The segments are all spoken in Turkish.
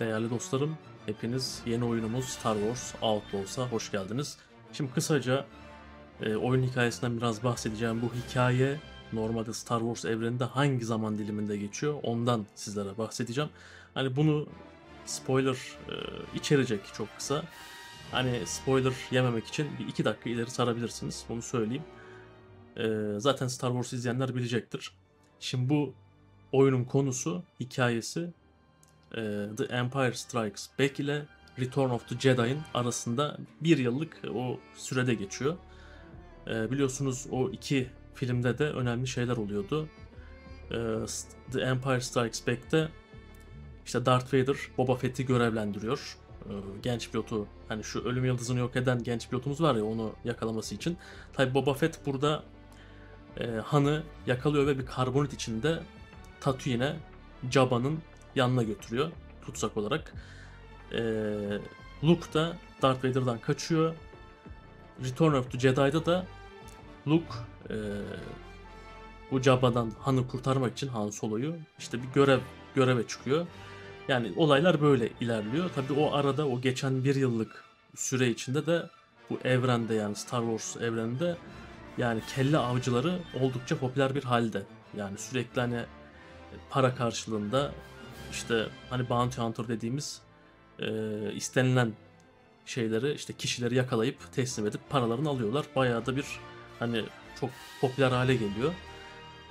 Değerli dostlarım, hepiniz yeni oyunumuz Star Wars Outlaws'a hoş geldiniz. Şimdi kısaca e, oyun hikayesinden biraz bahsedeceğim. Bu hikaye normalde Star Wars evreninde hangi zaman diliminde geçiyor ondan sizlere bahsedeceğim. Hani bunu spoiler e, içerecek çok kısa. Hani spoiler yememek için bir iki dakika ileri sarabilirsiniz. Bunu söyleyeyim. E, zaten Star Wars izleyenler bilecektir. Şimdi bu oyunun konusu, hikayesi e, The Empire Strikes Back ile Return of the Jedi'ın arasında bir yıllık o sürede geçiyor. E, biliyorsunuz o iki filmde de önemli şeyler oluyordu. E, The Empire Strikes Back'te işte Darth Vader Boba Fett'i görevlendiriyor. E, genç pilotu hani şu ölüm yıldızını yok eden genç pilotumuz var ya onu yakalaması için. Tabi Boba Fett burada e, Han'ı yakalıyor ve bir karbonit içinde Tatooine'e Jabba'nın yanına götürüyor tutsak olarak. Ee, Luke da Darth Vader'dan kaçıyor. Return of the Jedi'da da Luke e, bu Jabba'dan Han'ı kurtarmak için Han Solo'yu işte bir görev göreve çıkıyor. Yani olaylar böyle ilerliyor. Tabi o arada o geçen bir yıllık süre içinde de bu evrende yani Star Wars evreninde yani kelle avcıları oldukça popüler bir halde. Yani sürekli hani para karşılığında işte hani bounty hunter dediğimiz e, istenilen şeyleri işte kişileri yakalayıp teslim edip paralarını alıyorlar. Bayağı da bir hani çok popüler hale geliyor.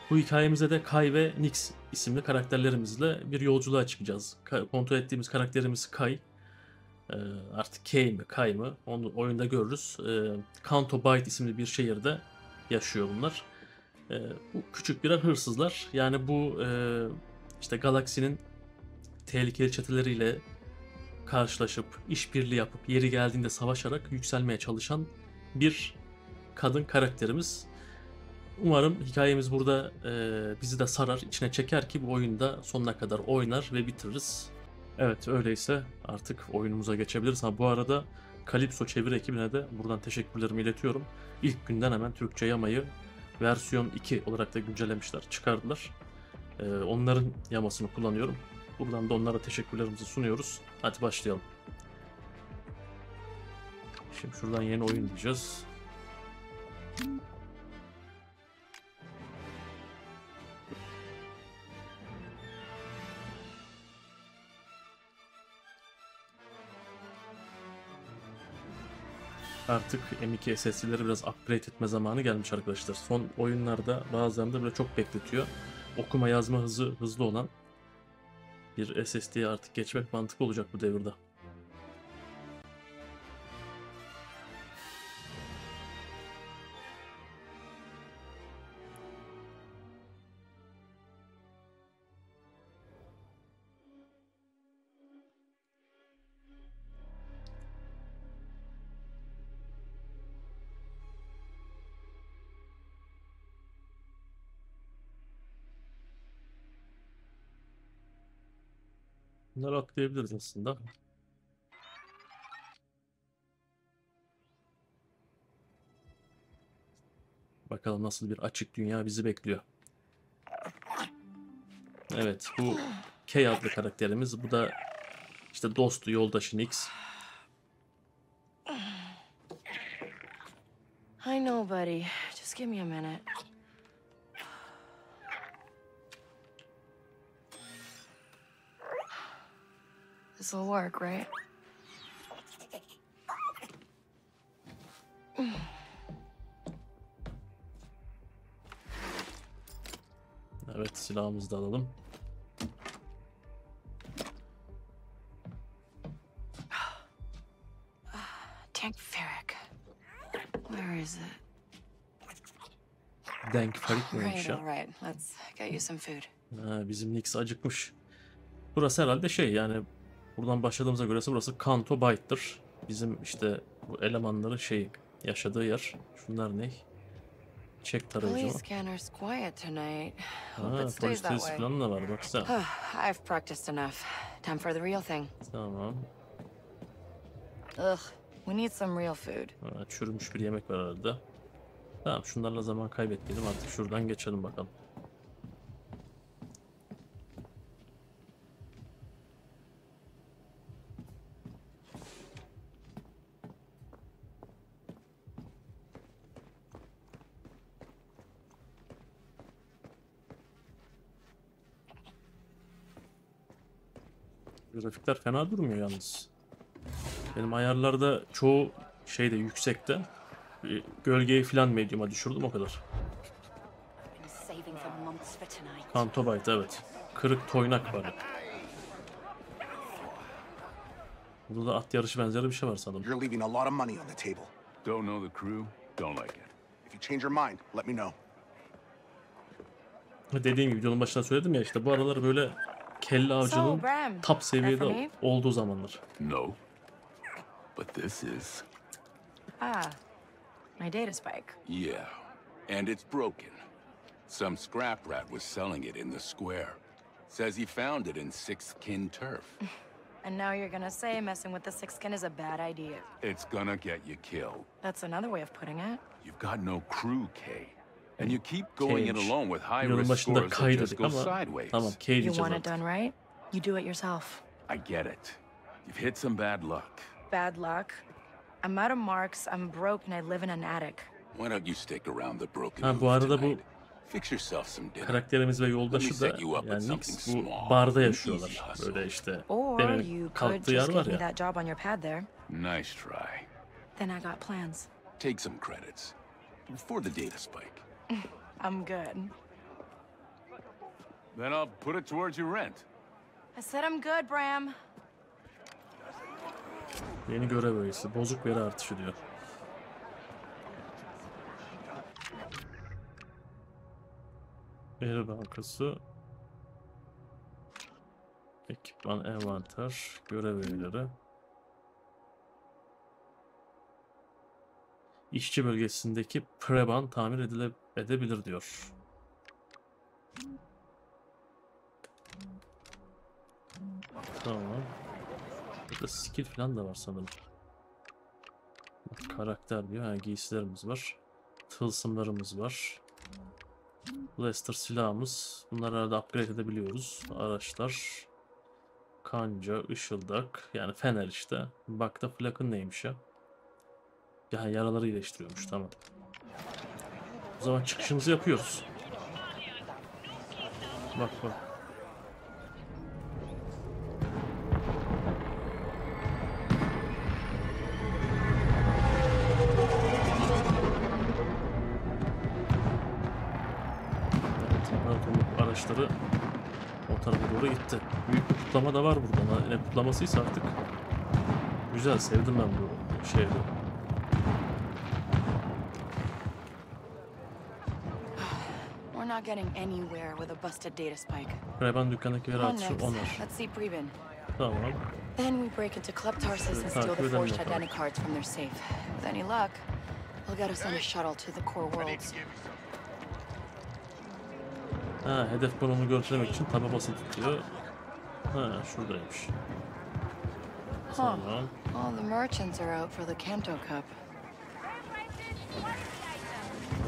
Bu hikayemize de Kai ve Nix isimli karakterlerimizle bir yolculuğa çıkacağız. Ka- kontrol ettiğimiz karakterimiz Kai. E, artık Kay mi Kai mi onu oyunda görürüz. E, Kanto Bight isimli bir şehirde yaşıyor bunlar. E, bu küçük birer hırsızlar. Yani bu e, işte galaksinin tehlikeli çeteleriyle karşılaşıp, işbirliği yapıp, yeri geldiğinde savaşarak yükselmeye çalışan bir kadın karakterimiz. Umarım hikayemiz burada e, bizi de sarar, içine çeker ki bu oyunda sonuna kadar oynar ve bitiririz. Evet öyleyse artık oyunumuza geçebiliriz. Ha bu arada Calypso çeviri ekibine de buradan teşekkürlerimi iletiyorum. İlk günden hemen Türkçe yamayı versiyon 2 olarak da güncellemişler, çıkardılar. Ee, onların yamasını kullanıyorum. Buradan da onlara teşekkürlerimizi sunuyoruz. Hadi başlayalım. Şimdi şuradan yeni oyun diyeceğiz. Artık M2 SSD'leri biraz upgrade etme zamanı gelmiş arkadaşlar. Son oyunlarda bazılarında böyle çok bekletiyor. Okuma yazma hızı hızlı olan bir SSD'ye artık geçmek mantıklı olacak bu devirde. Bunları atlayabiliriz aslında. Bakalım nasıl bir açık dünya bizi bekliyor. Evet bu Kay adlı karakterimiz. Bu da işte dostu, yoldaşı Nix. I know, buddy. Just give me a minute. This'll work, right? Evet silahımızı da alalım. Tank Ferric. Where is it? Denk Farik miymiş ya? right. Let's get you some food. Ha, bizim Nix acıkmış. Burası herhalde şey yani buradan başladığımıza göre burası Kanto Byte'dır. Bizim işte bu elemanların şey yaşadığı yer. Şunlar ne? Çek tarayıcı mı? Ha, polis falan da var baksana. I've practiced enough. Time for the real thing. Tamam. Ugh, we need some real food. Ha, çürümüş bir yemek var arada. Tamam şunlarla zaman kaybetmeyelim artık şuradan geçelim bakalım. Grafikler fena durmuyor yalnız. Benim ayarlarda çoğu şeyde yüksekte. Gölgeyi falan medium'a düşürdüm o kadar. Pantobayt evet. Kırık toynak var. Burada da at yarışı benzeri bir şey var sanırım. You're leaving a lot of money on the table. Don't know the crew, don't like it. If you change your mind, let me know. Dediğim gibi videonun başında söyledim ya işte bu aralar böyle kelle avcının Bram, top that for me? seviyede olduğu zamanlar. No. But this is. Ah, my data spike. Yeah. And it's broken. Some scrap rat was selling it in the square. Says he found it in Sixth Kin turf. And now you're gonna say messing with the six skin is a bad idea. It's gonna get you killed. That's another way of putting it. You've got no crew, Kay. And you keep going it Cage. alone with high risk scores that just go sideways. tamam You want it done right? You do it yourself. I get it. You've hit some bad luck. Bad luck. I'm out of marks, I'm broke, and I live in an attic. Why don't you stick around the broken Ha, bu arada bu tonight? Fix yourself some dinner. Karakterimiz ve yoldaşı da yani Nix bu barda yaşıyorlar. Böyle işte Or demin you could kalktığı yer var ya. that job on your pad there. Nice try. Then I got plans. Take some credits. For the data spike. I'm good. Then I'll put it towards your rent. I said I'm good, Bram. Yeni görev öğesi. Bozuk veri artışı diyor. Veri bankası. Ekipman, envanter, görev üyeleri. İşçi bölgesindeki preban tamir edile edebilir diyor. Tamam. Burada skill falan da var sanırım. Karakter diyor. Ha, giysilerimiz var. Tılsımlarımız var. Blaster silahımız. Bunları arada upgrade edebiliyoruz. Araçlar. Kanca, ışıldak. Yani fener işte. Bak da flakın neymiş ya. Ya yaraları iyileştiriyormuş tamam. O zaman çıkışımızı yapıyoruz. Bak bak. Atomik araçları o tarafa doğru gitti. Büyük bir kutlama da var burada. Ne kutlamasıysa artık. Güzel, sevdim ben bu şehri. Getting anywhere with a busted data spike. Reban dükkandaki veri Come on, artışı Nix. onar. Let's see Preben. Tamam. Then we break into Club Tarsus and steal the forged identity cards from their safe. With any luck, they'll get us on a shuttle to the core worlds. Ha, hedef konumunu görüntülemek için taba basılı tutuyor. Ha, şuradaymış. Huh. Tamam. All the merchants are out for the Kanto Cup.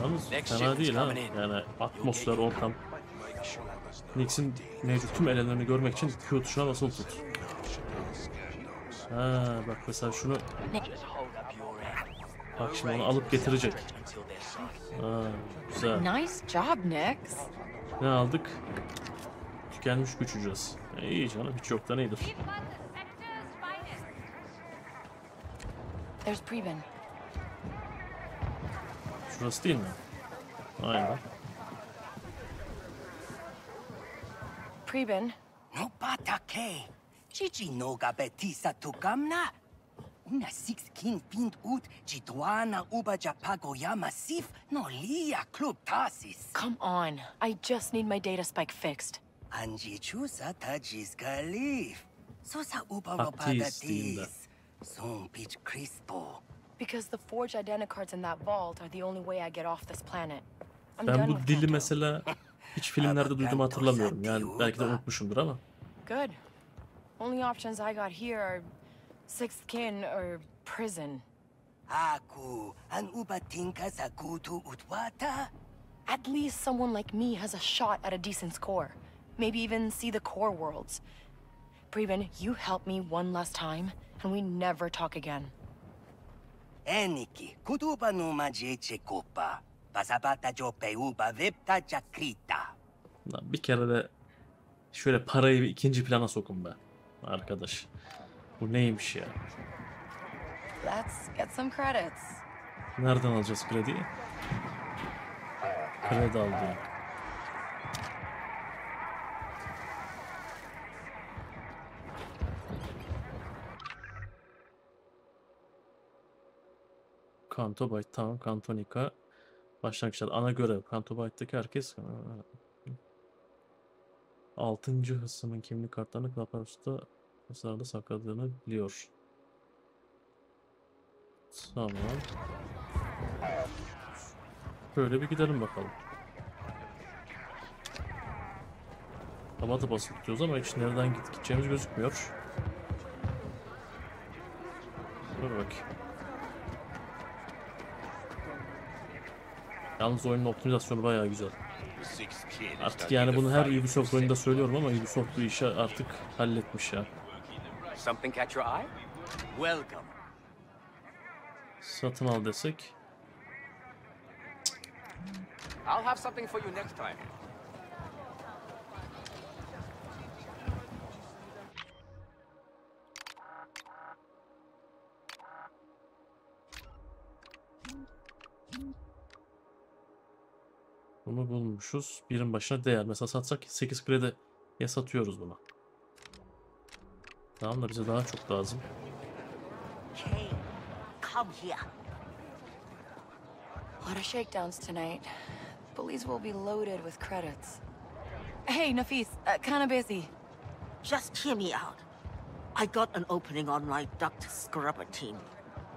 Yalnız fena değil ha. Yani atmosfer, ortam. Nix'in mevcut tüm elemanlarını görmek için Q tuşuna basılı tut. Ha, bak mesela şunu bak şimdi onu alıp getirecek. Ha, güzel. Nice job, Nix. Ne aldık? Tükenmiş güç hücresi. E, iyi canım hiç yoktan iyidir. There's Preben. Şurası değil mi? Aynen. Preben, No patake. Chichi no gabetisa tukamna. Una six kin find ut chituana uba japagoyama sif no lia club tasis. come on. I just need my data spike fixed. Anji chusa tajis galif. Susa uba Atis diyeyim de. ropadatis. Son pitch crispo. Because the forged identity cards in that vault are the only way I get off this planet. I'm Ben done bu with dili Kanto. mesela hiç filmlerde duyduğumu hatırlamıyorum. Yani belki de unutmuşumdur ama. Good. Only options I got here are sixth kin or prison. Aku an uba tinka sakutu utwata. At least someone like me has a shot at a decent score. Maybe even see the core worlds. Preben, you help me one last time, and we never talk again. Eniki kutuba numa jeche kopa. Pasabata jo peuba vepta jakrita. Lan Bir kere de şöyle parayı bir ikinci plana sokun be. Arkadaş. Bu neymiş ya? Let's get some credits. Nereden alacağız krediyi? Kredi al Kanto Byte tamam Kantonika başlangıçlar ana görev Kanto Byte'daki herkes 6. hısımın kimlik kartlarını Klaparus'ta hıslarda sakladığını biliyor. Tamam. Şöyle bir gidelim bakalım. Hava da basıp gidiyoruz ama hiç nereden gideceğimiz gözükmüyor. Dur bakayım. Yalnız oyunun optimizasyonu bayağı güzel. Artık yani bunu her Ubisoft oyununda söylüyorum ama Ubisoft bu işi artık halletmiş ya. Satın al desek. I'll have something for you next time. Bunu bulmuşuz. Birin başına değer. Mesela satsak 8 kredi ya satıyoruz bunu. Tamam da bize daha çok lazım. Kay, come here. Lot of shakedowns tonight. Bullies will be loaded with credits. Hey, Nafis, uh, kinda busy. Just hear me out. I got an opening on my duct scrubber team.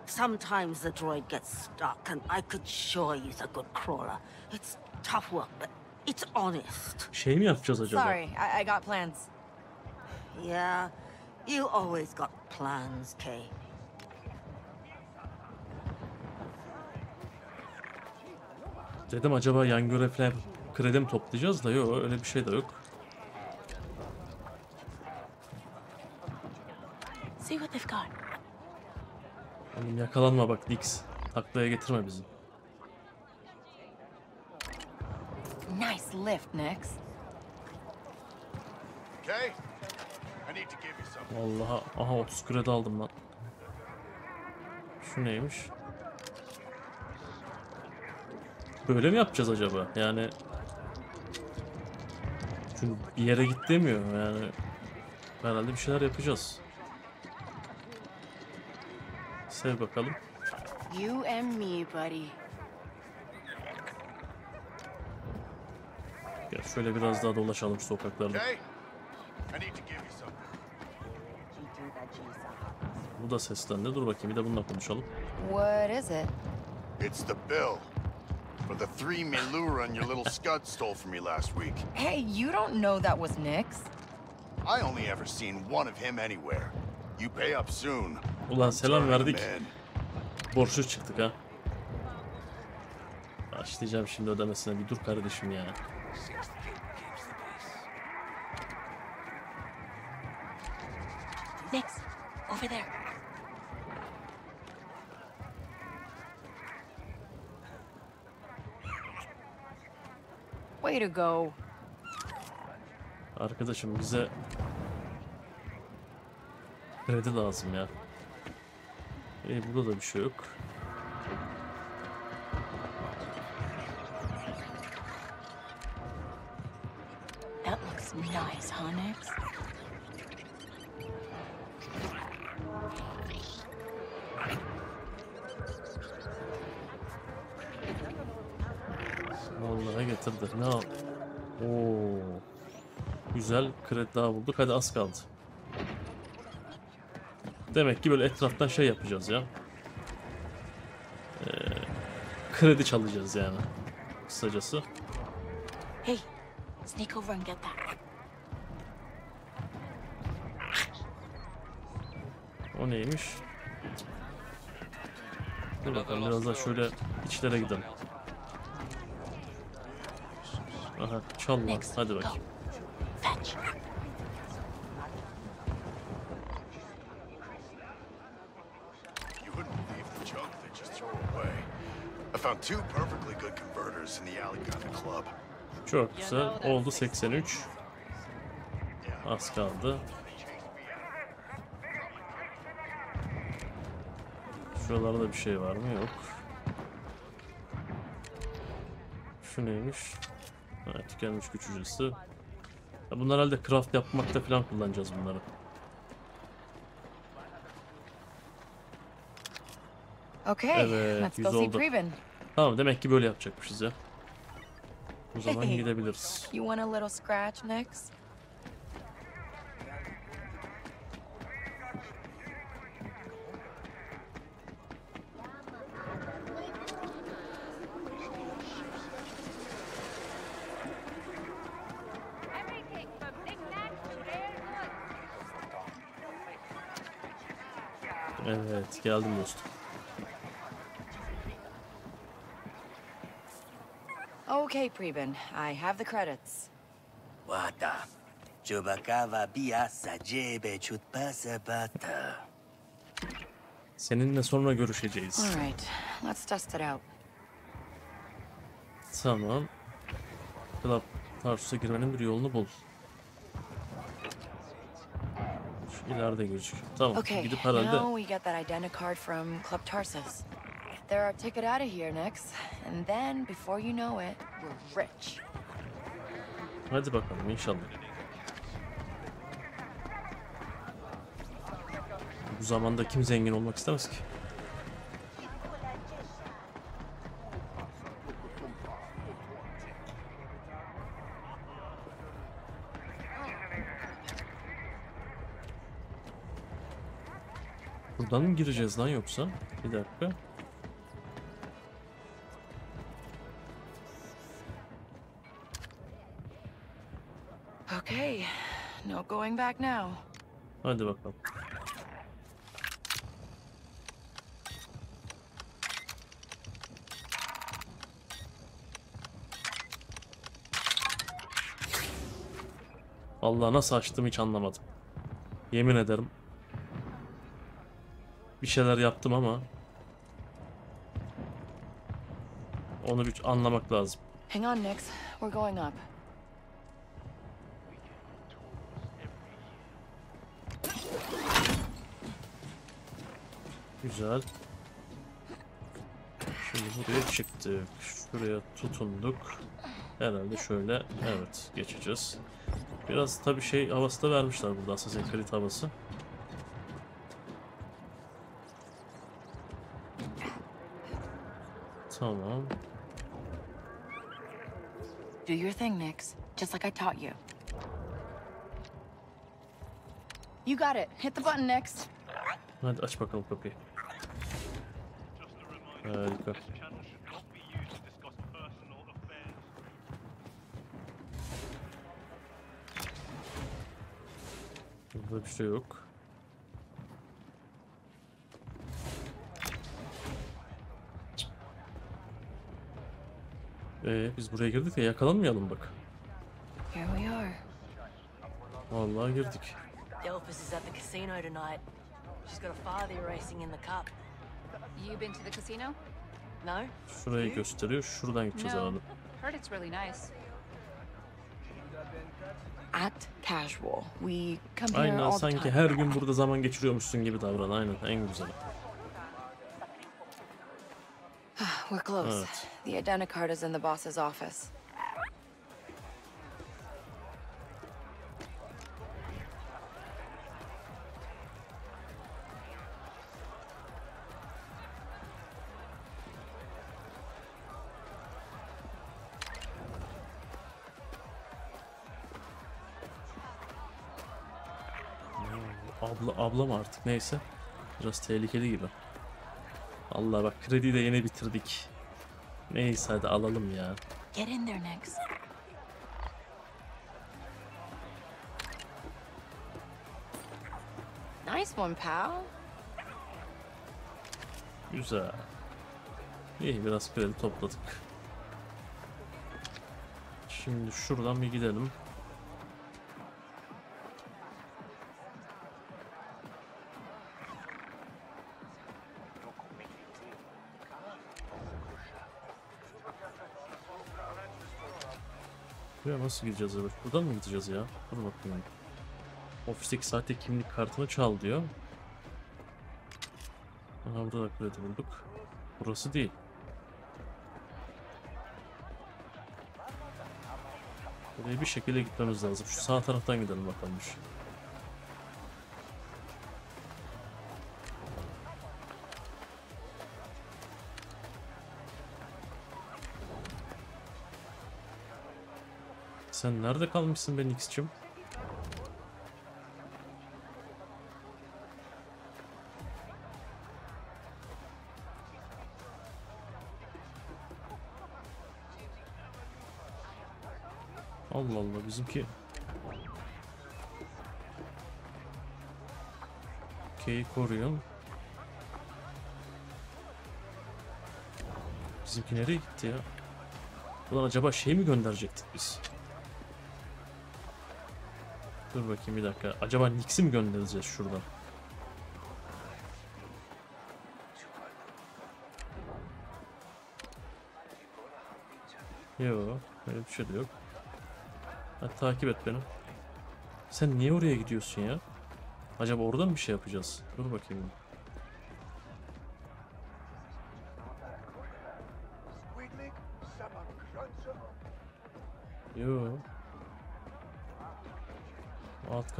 Sometimes the droid gets stuck, and I could sure use a good crawler. It's tough work, but it's honest. Şey mi yapacağız acaba? Sorry, I, I got plans. Yeah, you always got plans, Kay. Dedim acaba yan görevler kredi mi toplayacağız da yok öyle bir şey de yok. See what they've got. Oğlum yakalanma bak Dix. Taklaya getirme bizi. Lift, Nix. Okay? I need to give you something. Vallahi aha 30 kredi aldım lan. Şu neymiş? Böyle mi yapacağız acaba? Yani çünkü bir yere git demiyor yani. Herhalde bir şeyler yapacağız. Sev bakalım. You and me, buddy. Şöyle biraz daha dolaşalım şu sokaklarda. Okay? I need to give you something. Bu da seslendi. Dur bakayım bir de bununla konuşalım. What is it? It's the bill. For the three Melura your little scud stole from me last week. Hey, you don't know that was Nix. I only ever seen one of him anywhere. You pay up soon. Ulan selam verdik. in. Borçsuz çıktık ha. Başlayacağım şimdi ödemesine. Bir dur kardeşim ya. Sixth kid keeps the peace. Nix, over there. Way to go. Arkadaşım bize kredi lazım ya. E burada da bir şey yok. That looks nice, huh, Nix? Ne al? Oo. Güzel kredi daha bulduk. Hadi az kaldı. Demek ki böyle etraftan şey yapacağız ya. Ee, kredi çalacağız yani. Kısacası. Hey, sneak over and get that. O neymiş? Dur bakalım biraz daha şöyle içlere gidelim. Aha çalma. Hadi bakayım. Çok güzel. Oldu 83. Az kaldı. Şuralarda bir şey var mı? Yok. Şu neymiş? Evet, tükenmiş güç hücresi. Ya bunlar herhalde craft yapmakta falan kullanacağız bunları. Okay, Evet, let's yüz go see oldu. Tamam demek ki böyle yapacakmışız ya. O zaman gidebiliriz. You want a little scratch next? Evet geldim dostum. Okay, Preben, I have the credits. Wata. Chubacava biasa jebe chutpasa bata. Seninle sonra görüşeceğiz. All right, let's test it out. Tamam. Club Tarsus'a girmenin bir yolunu bul. İleride gözüküyor. Tamam. Okay, Gidip herhalde now we get that identicard from Club Tarsus. They're our ticket out of here next, and then before you know it, we're rich. hadi bakalım inşallah. Bu zamanda kim zengin olmak istemez ki? Buradan mı gireceğiz lan yoksa? Bir dakika. Okay, no going back now. Hadi bakalım. Allah nasıl açtım hiç anlamadım. Yemin ederim. Şeyler yaptım ama onu bir anlamak lazım. Hang on, Nix. We're going up. Güzel. Şimdi buraya çıktık. Şuraya tutunduk. Herhalde şöyle evet geçeceğiz. Biraz tabii şey havası da vermişler burada Assassin's Creed havası. Tamam. Do your thing, Nix. Just like I taught you. You got it. Hit the button, Nix. Hadi aç bakalım kapıyı. Harika. Burada bir şey yok. Ee, biz buraya girdik ya yakalanmayalım bak. Here we are. Vallahi girdik. Delphus is at the casino tonight. She's got a father racing in the cup. You been to the casino? No? Şurayı gösteriyor. Şuradan gideceğiz No. herhalde. Heard it's really nice. Act casual. We come here Aynen all the sanki time. her gün burada zaman geçiriyormuşsun gibi davran. Aynen en güzeli. We're close. Evet. The identicard is in the boss's office. Abla, ablam artık neyse. Biraz tehlikeli gibi. Allah bak krediyi de yeni bitirdik. Neyse hadi alalım ya. Get in there, Nix. Nice one, pal. Güzel. İyi biraz kredi topladık. Şimdi şuradan bir gidelim. Nasıl gideceğiz evet? Buradan mı gideceğiz ya? Dur bakayım. Ofisteki sahte kimlik kartını çal diyor. Aha burada da kredi bulduk. Burası değil. Buraya bir şekilde gitmemiz lazım. Şu sağ taraftan gidelim bakalım bir. Sen nerede kalmışsın ben X'cim? Allah Allah bizimki K'yi koruyun. Bizimki nereye gitti ya? Ulan acaba şey mi gönderecektik biz? Dur bakayım bir dakika. Acaba Nix'i mi göndereceğiz şuradan? Yo, öyle bir şey de yok. Hadi takip et beni. Sen niye oraya gidiyorsun ya? Acaba oradan bir şey yapacağız? Dur bakayım.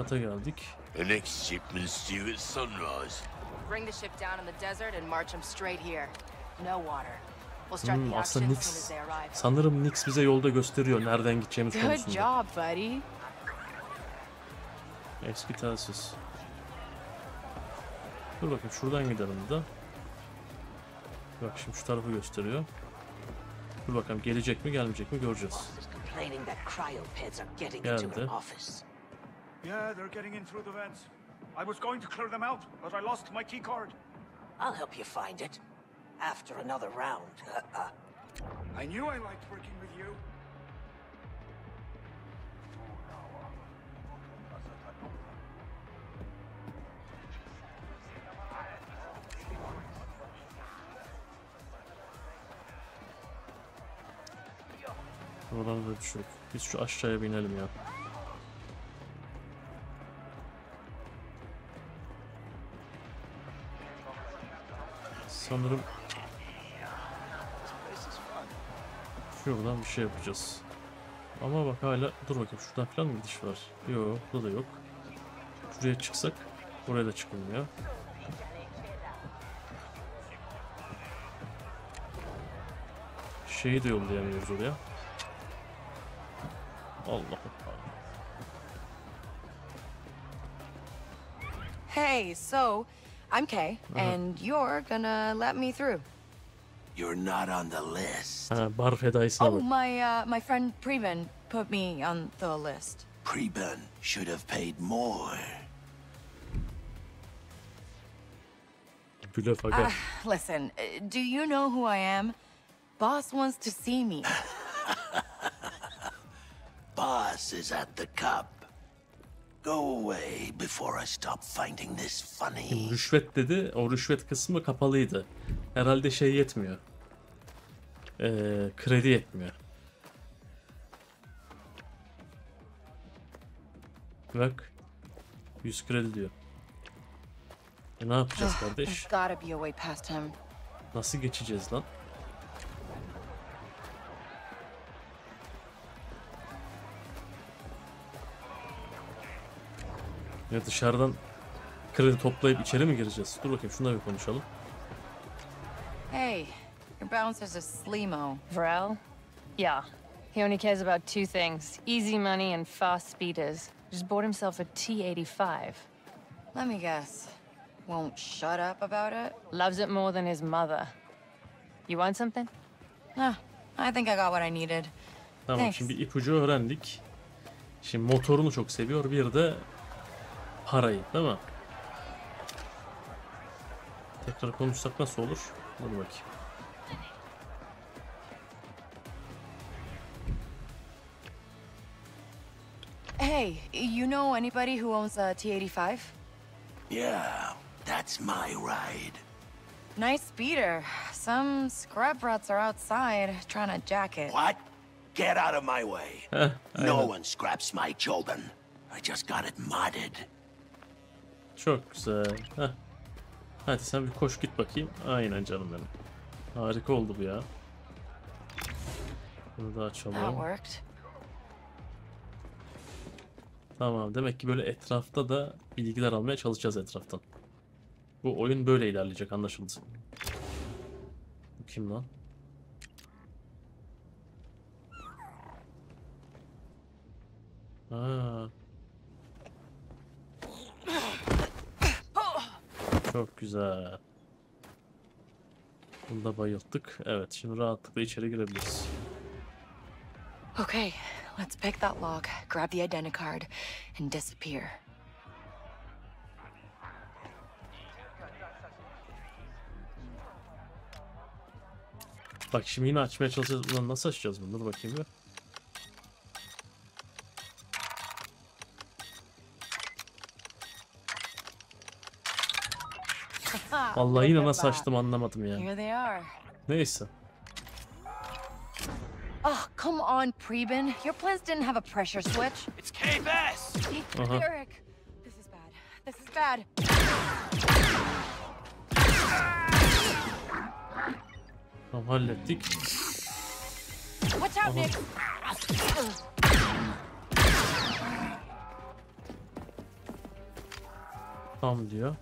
Kata geldik. The next shipment's due at sunrise. Bring the ship down in the desert and march them straight here. No water. We'll start Hmm, the aslında Nix sanırım Nix bize yolda gösteriyor nereden gideceğimiz Good konusunda. job, buddy. Eski telsiz. Dur bakayım şuradan gidelim de. Bak şimdi şu tarafı gösteriyor. Dur bakalım gelecek mi gelmeyecek mi göreceğiz. Geldi. Her office. Yeah, they're getting in through the vents. I was going to clear them out, but I lost my key card. I'll help you find it. After another round. I knew I liked working with you. Buralarda da bir şey yok. Biz şu aşağıya binelim ya. Sanırım şuradan bir şey yapacağız. Ama bak hala dur bakayım şuradan falan mı gidiş var? Yok burada da yok. Şuraya çıksak buraya da çıkılmıyor. Şeyi de yollayamıyoruz oraya. Allah Allah. Hey, so I'm Kay, and you're gonna let me through. You're not on the list. Ha, bar fedaisine Oh, my uh, my friend Preben put me on the list. Preben should have paid more. Blöf aga. Uh, listen, uh, do you know who I am? Boss wants to see me. Boss is at the cup. Go away before I stop finding this funny. Rüşvet dedi. O rüşvet kısmı kapalıydı. Herhalde şey yetmiyor. Ee, kredi yetmiyor. Bak. 100 kredi diyor. E ne yapacağız kardeş? There's gotta be a way past him. Nasıl geçeceğiz lan? Ya dışarıdan kredi toplayıp içeri mi gireceğiz? Dur bakayım şununla bir konuşalım. Hey, your bouncer's a slimo. Varel? Yeah. He only cares about two things easy money and fast speeders. Just bought himself a T 85. Let me guess. Won't shut up about it? Loves it more than his mother. You want something? Ah, I think I got what I needed. Tamam Thanks. şimdi bir ipucu öğrendik. Şimdi motorunu çok seviyor bir de parayı değil mi? Tekrar konuşsak nasıl olur? Dur bakayım. Hey, you know anybody who owns a T85? Yeah, that's my ride. Nice speeder. Some scrub rats are outside trying to jack it. What? Get out of my way. No one scraps my Choban. I just got it modded. Çok güzel. Heh. Hadi sen bir koş git bakayım. Aynen canım benim. Harika oldu bu ya. Bunu da açalım. Tamam demek ki böyle etrafta da bilgiler almaya çalışacağız etraftan. Bu oyun böyle ilerleyecek anlaşıldı. Bu kim lan? Ha. Çok güzel. Bunu da bayılttık. Evet şimdi rahatlıkla içeri girebiliriz. Okay, let's pick that lock, grab the identicard, and disappear. Bak şimdi yine açmaya çalışacağız. Ulan nasıl açacağız bunu? Dur bakayım bir. Vallahi yine nasıl açtım anlamadım ya. Here they are. Neyse. Oh, come on, Preben. Your plans didn't have a pressure switch. It's K-Bass! Aha. Eric, this is bad. This is bad. Tamam hallettik. Watch out, Nick. Tamam diyor.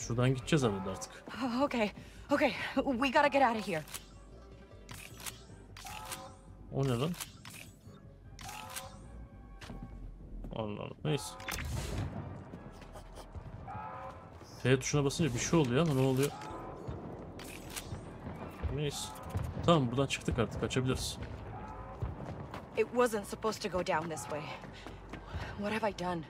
Şuradan gideceğiz herhalde artık. Oh, Okay, okay, we gotta get out of here. O ne lan? Allah Allah. Neyse. F tuşuna basınca bir şey oluyor ama ne oluyor? Neyse. Tamam buradan çıktık artık açabiliriz. It wasn't supposed to go down this way. What have I done?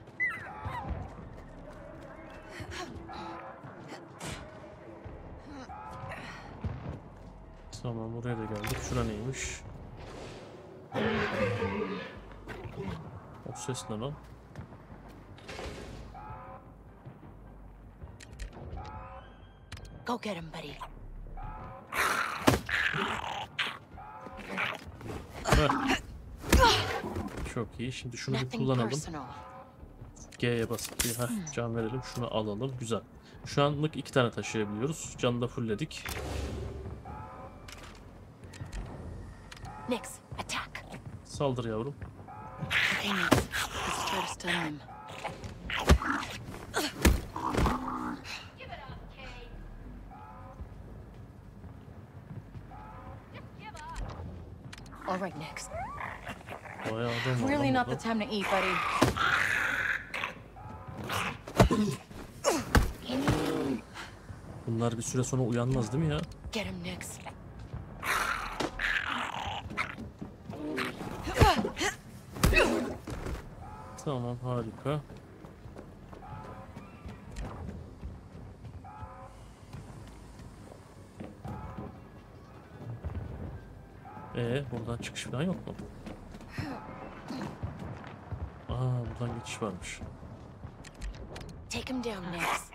Tamam buraya da geldik. Şura neymiş? O ses ne lan? Go get him, buddy. Çok iyi. Şimdi şunu bir kullanalım. G'ye basıp bir heh, can verelim. Şunu alalım. Güzel. Şu anlık iki tane taşıyabiliyoruz. Canı da fullledik. Nix, attack. Saldır yavrum. Okay, Nix. Let's try to stun him. All right, Nix. Really not the time to eat, buddy. Bunlar bir süre sonra uyanmaz değil mi ya? Get him, Nix. Tamam harika. Ee, buradan çıkış falan yok mu? Aa, buradan geçiş varmış. Take him down, Nix.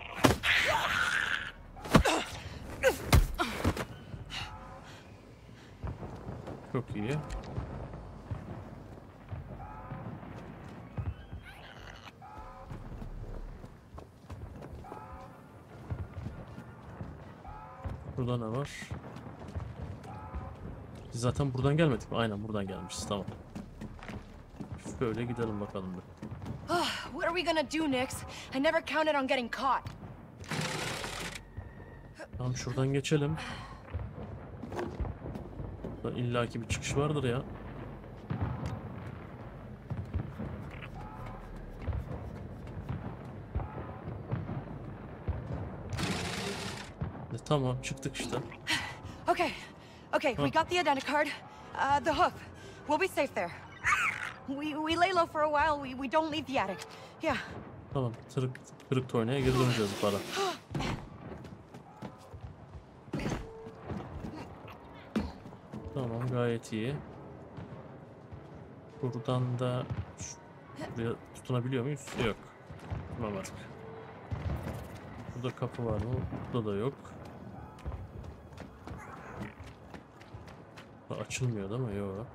Çok iyi. Burada ne var? Biz zaten buradan gelmedik mi? Aynen buradan gelmişiz. Tamam. Şöyle gidelim bakalım bir. What are we gonna do, Nix? I never counted on getting caught. Tamam şuradan geçelim. Burada illaki bir çıkış vardır ya. Tamam çıktık işte. Okay, okay, we got the identicard. Uh, the hoof. We'll be safe there. We we lay low for a while. We we don't leave the attic. Yeah. Tamam tırık, kırık toynaya geri döneceğiz para. Tamam gayet iyi. Buradan da şuraya tutunabiliyor muyuz? Yok. Tamam artık. Burada kapı var mı? Burada da yok. Açılmıyor mi? Yok.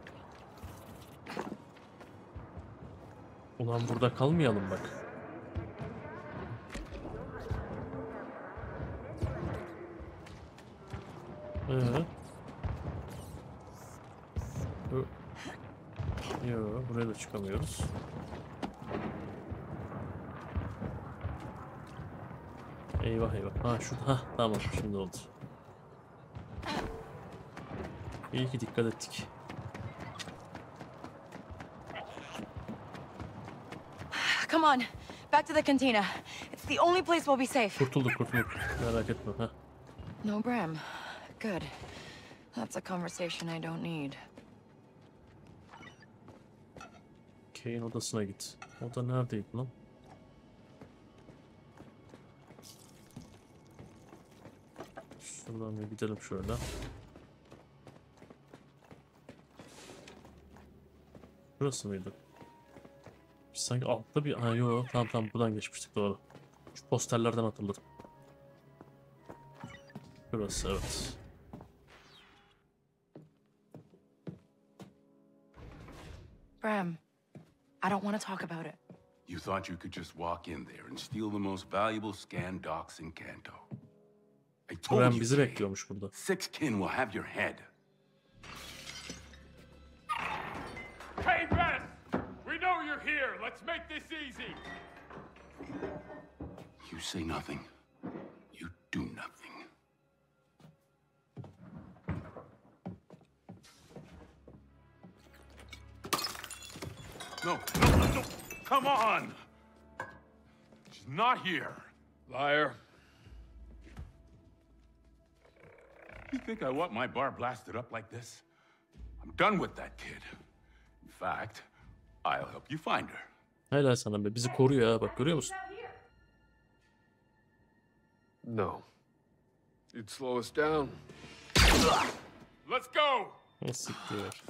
Ulan burada kalmayalım bak. Ee? Bu... Yo, buraya da çıkamıyoruz. Eyvah eyvah. Ha şurada. Ha tamam şimdi oldu. İyi ki dikkat ettik. Come on, back to the cantina. It's the only place we'll be safe. Kurtulduk kurtulduk. Merak etme. Ha. No Bram. Good. That's a conversation I don't need. Kane odasına git. Oda neredeydi lan? Şuradan bir gidelim şöyle. Burası mıydı? Biz sanki altta bir... Ha yok tamam tamam buradan geçmiştik doğru. Şu posterlerden hatırladım. Burası evet. Bram, I don't want to talk about it. You thought you could just walk in there and steal the most valuable scan docs in Kanto. I told Bram you, bizi bekliyormuş burada. Six kin will have your head. Let's make this easy. You say nothing. You do nothing. No, no, no, no. Come on! She's not here. Liar. You think I want my bar blasted up like this? I'm done with that kid. In fact, I'll help you find her. Helal sana be. Bizi koruyor ha bak görüyor musun? No. You'd slow us down. Let's go! Nasıl siktir.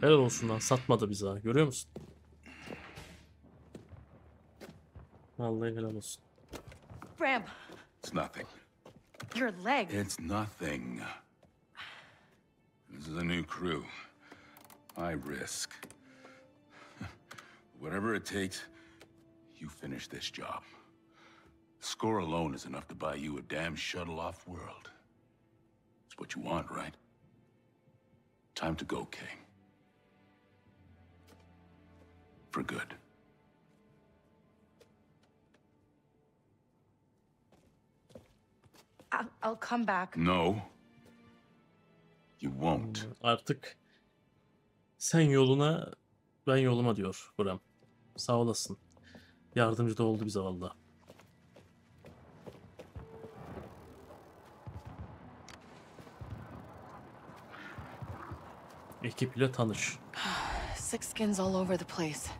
Helal olsun lan satmadı bizi ha görüyor musun? Vallahi helal olsun. Bram, It's nothing. your leg. It's nothing. This is a new crew. I risk. Whatever it takes, you finish this job. The Score alone is enough to buy you a damn shuttle-off world. It's what you want, right? Time to go, Kay. For good. I'll, I'll come back. No. You won't. Artık sen yoluna ben yoluma diyor Bram. Sağ olasın. Yardımcı da oldu bize valla. Ekiple tanış. Six skins all over the place.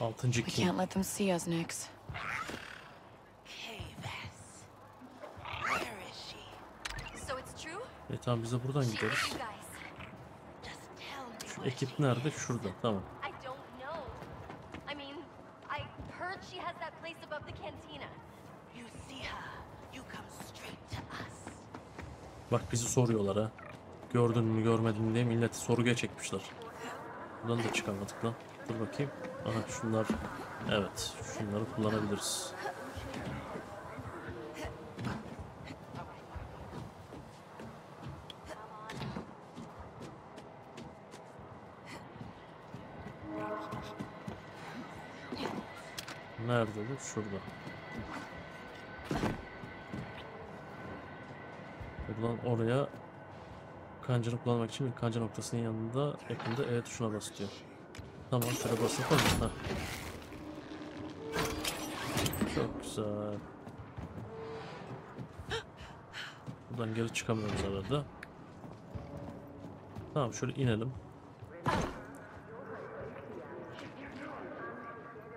Altıncı We kim? can't let them see us, Nix. So it's true? E tamam biz de buradan gideriz. Ekip nerede? Şurada. Tamam. Bak bizi soruyorlar ha. Gördün mü görmedin mi diye milleti sorguya çekmişler. Buradan da çıkamadık lan. Dur bakayım. Aha şunlar. Evet. Şunları kullanabiliriz. Nerede bu? Şurada. Buradan oraya kancanı kullanmak için bir kanca noktasının yanında yakında E tuşuna bas diyor. Tamam şöyle basıp Ha. Çok güzel. Buradan geri çıkamıyoruz arada. Tamam şöyle inelim.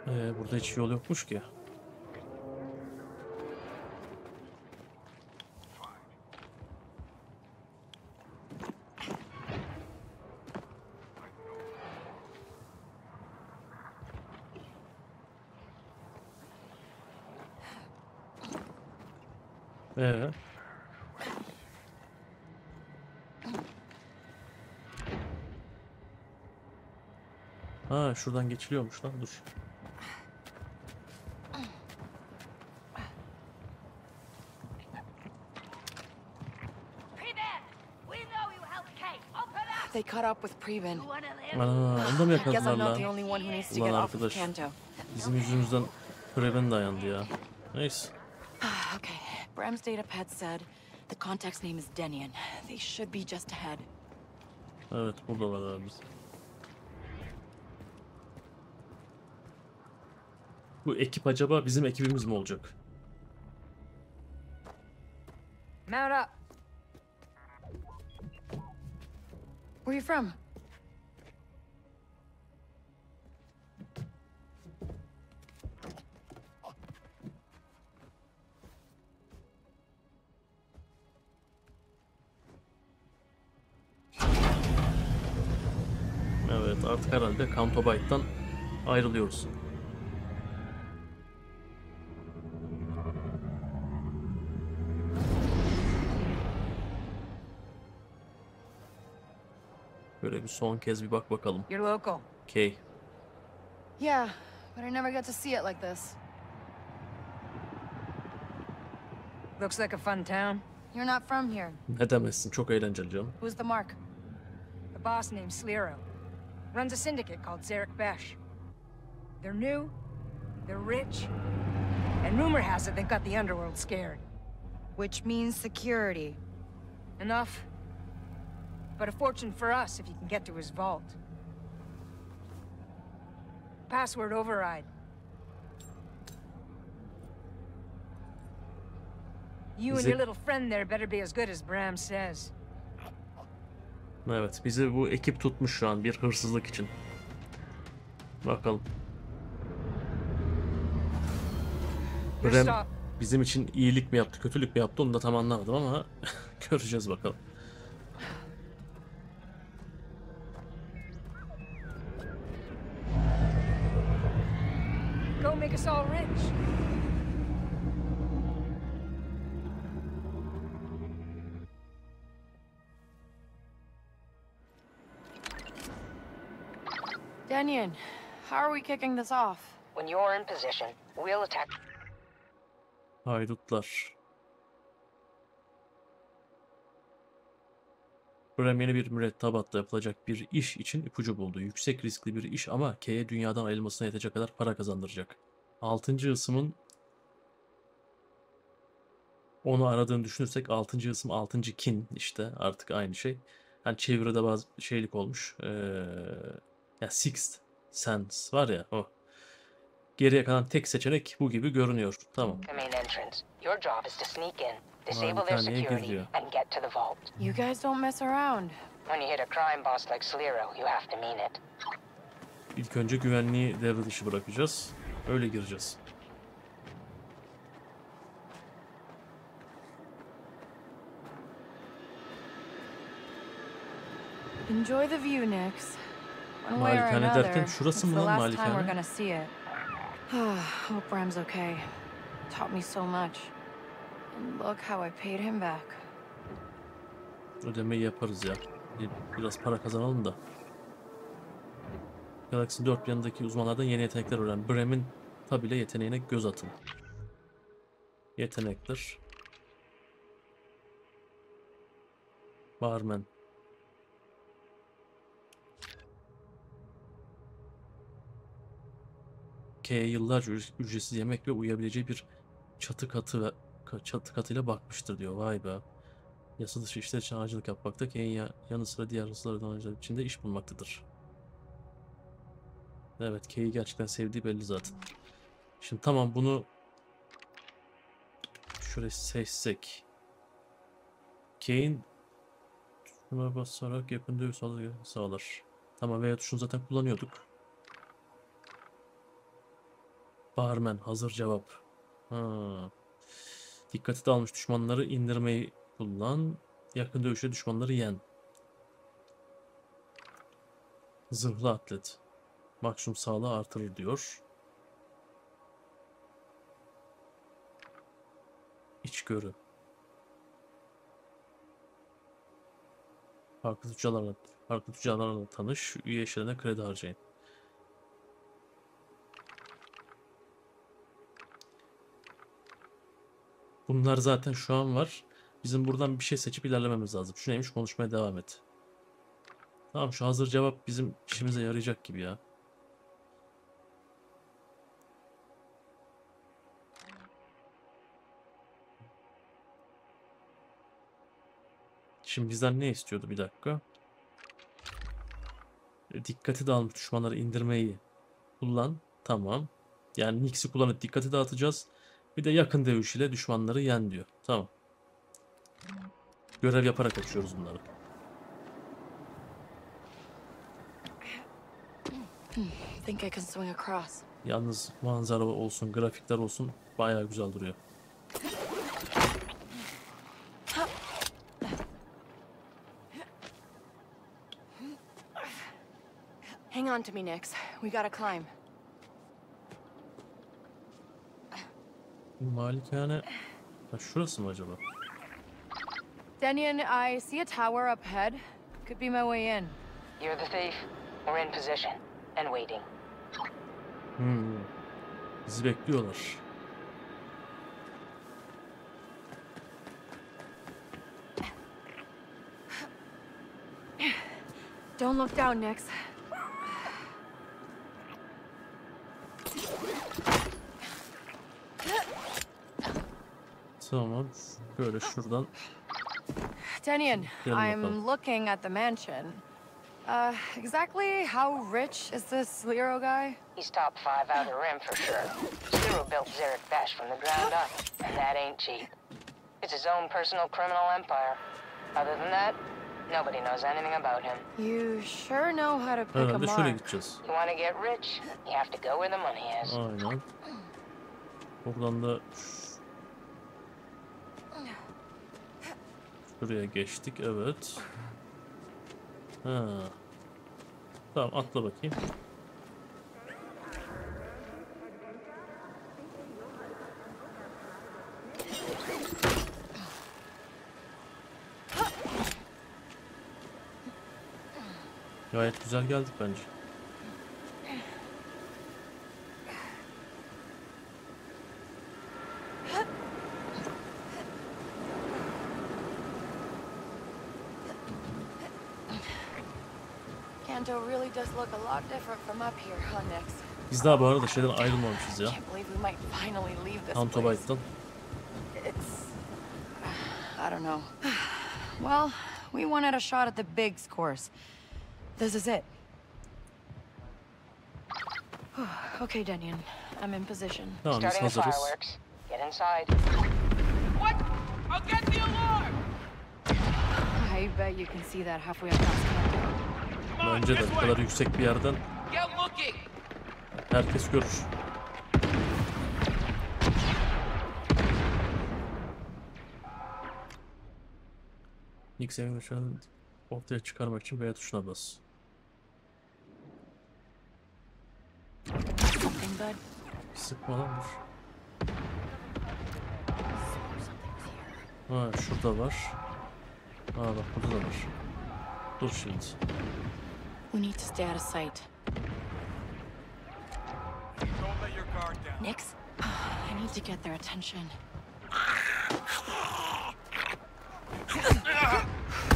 Ee, burada hiç yol yokmuş ki. Ee. Ha şuradan geçiliyormuş lan dur. they caught up with Preben. Aa, onu da mı yakaladılar lan? Ulan arkadaş. Bizim yüzümüzden Preven dayandı ya. Neyse. okay, Bram's data pad said the contact's name is Denian. They should be just ahead. Evet buradalar abi. Bu ekip acaba bizim ekibimiz mi olacak? Canto Bite'dan ayrılıyoruz. Böyle bir son kez bir bak bakalım. You're local. Kay. Yeah, but I never get to see it like this. Looks like a fun town. You're not from here. Ne demezsin çok eğlenceli canım. Who's the mark? The boss named Slero. Runs a syndicate called Zarek Besh. They're new, they're rich, and rumor has it they've got the underworld scared. Which means security. Enough. But a fortune for us if you can get to his vault. Password override. You and Bizi- your little friend there better be as good as Bram says. Evet bizi bu ekip tutmuş şu an bir hırsızlık için. Bakalım. Rem bizim için iyilik mi yaptı, kötülük mü yaptı onu da tam anlamadım ama göreceğiz bakalım. Denian, how are we kicking this off? When you're in position, we'll attack. Haydutlar. Brem yeni bir mürettebatta yapılacak bir iş için ipucu buldu. Yüksek riskli bir iş ama K'ye dünyadan ayrılmasına yetecek kadar para kazandıracak. Altıncı ısımın onu aradığını düşünürsek altıncı ısım altıncı kin işte artık aynı şey. Hani çeviride bazı şeylik olmuş. Ee, ya Sixth Sense var ya o. Geriye kalan tek seçenek bu gibi görünüyor. Tamam. The main entrance. Your job is to sneak in, disable their Malikaneye security, giriyor. and get to the vault. You guys don't mess around. When you hit a crime boss like Slero, you have to mean it. İlk önce güvenliği devre dışı bırakacağız. Öyle gireceğiz. Enjoy the view, Nix. Malikane derken şurası mı lan malikane? Hope Bram's okay. Taught me so much. And look how I paid him back. Ödemeyi yaparız ya. Bir- Biraz para kazanalım da. Galaxy 4 yanındaki uzmanlardan yeni yetenekler öğren. Brem'in tabile yeteneğine göz atın. Yetenekler. Barman. K'ye yıllarca üc- ücretsiz yemek ve uyuyabileceği bir çatı katı ve çatı katıyla bakmıştır diyor. Vay be. Yasa dışı işler için aracılık yapmakta, Kenya yanı sıra diğer hırsızlar dolayıcılar için de iş bulmaktadır. Evet, Kay'i gerçekten sevdiği belli zaten. Şimdi tamam bunu şöyle seçsek. Kay'in şuna basarak yakın dövüş sağlar. Tamam veya tuşunu zaten kullanıyorduk. Barmen hazır cevap. Ha. Dikkati dağılmış düşmanları indirmeyi kullan. Yakın dövüşte düşmanları yen. Zırhlı atlet. Maksimum sağlığı artırır diyor. İçgörü. Farklı tüccarlarla, farklı tüccarlarla tanış. Üye işlerine kredi harcayın. Bunlar zaten şu an var. Bizim buradan bir şey seçip ilerlememiz lazım. Şu neymiş? Konuşmaya devam et. Tamam şu hazır cevap bizim işimize yarayacak gibi ya. Şimdi bizden ne istiyordu bir dakika. E, Dikkati dağılmış düşmanları indirmeyi kullan. Tamam. Yani Nix'i kullanıp dikkati dağıtacağız. Bir de yakın dövüş ile düşmanları yen diyor. Tamam. Görev yaparak açıyoruz bunları. Yalnız manzara olsun, grafikler olsun bayağı güzel duruyor. Hang on to me, Nix. We gotta climb. Malikane... Ha, şurası mı acaba? Denyon, I see a tower up ahead. Could be my way in. You're the thief. We're in position and waiting. Hmm. Bizi bekliyorlar. Don't look down, Nix. Tamam. Böyle şuradan. Denyon, Gelin I'm looking at the mansion. Uh, exactly how rich is this Lero guy? He's top five out of the rim for sure. Zero built Zarek Bash from the ground up, and that ain't cheap. It's his own personal criminal empire. Other than that, nobody knows anything about him. You sure know how to pick a Herhalde şöyle mark. gideceğiz. You want to get rich, you have to go where the money is. Aynen. Buradan da şuraya geçtik. Evet. Ha. Tamam atla bakayım. Gayet güzel geldik bence. Look a lot different from up here, huh, Nix? Biz daha bu arada şeyden ayrılmamışız ya. Can't believe we might finally leave this Kanto place. Bayt'tan. It's... I don't know. Well, we wanted a shot at the bigs course. This is it. okay, Denyon. I'm in position. Tamam Starting the fireworks. Get inside. What? I'll get the alarm! I bet you can see that halfway across Kanto. Bence de bu kadar yüksek bir yerden herkes görür. X evini şu an ortaya çıkarmak için B tuşuna bas. Sıkma lan dur. Ha şurada var. Ha bak burada da var. Dur şimdi. We need to stay out of sight. Don't let your guard down. Nix? I need to get their attention.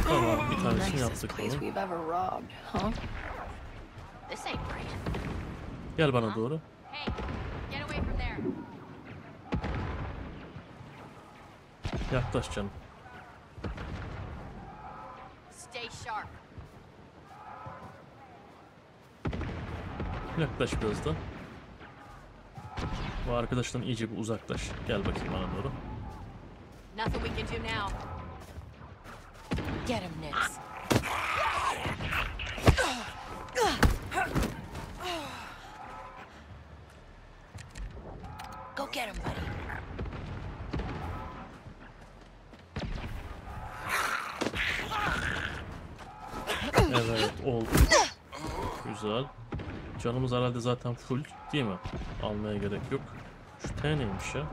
Tamam bir tanesini Nicest yaptık place onu. we've ever robbed, huh? This ain't right. Gel bana doğru. Hey, get away from there. Yaklaş canım. Yaklaş biraz da. Bu arkadaştan iyice bir uzaklaş. Gel bakayım bana doğru. Nothing we can do now. Get him, Nix. Go get him, buddy. Evet oldu. Güzel. Canımız herhalde zaten full değil mi? Almaya gerek yok. Şu T neymiş ya?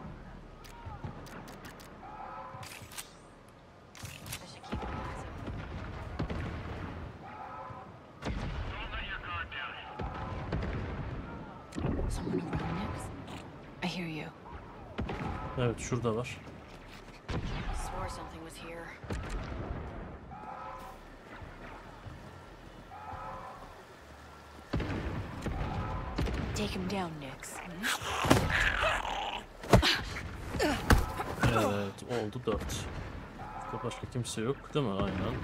Evet şurada var. Swore something was here. Take him down, Nix. Evet oldu 4. Burada başka kimse yok değil mi? Aynen.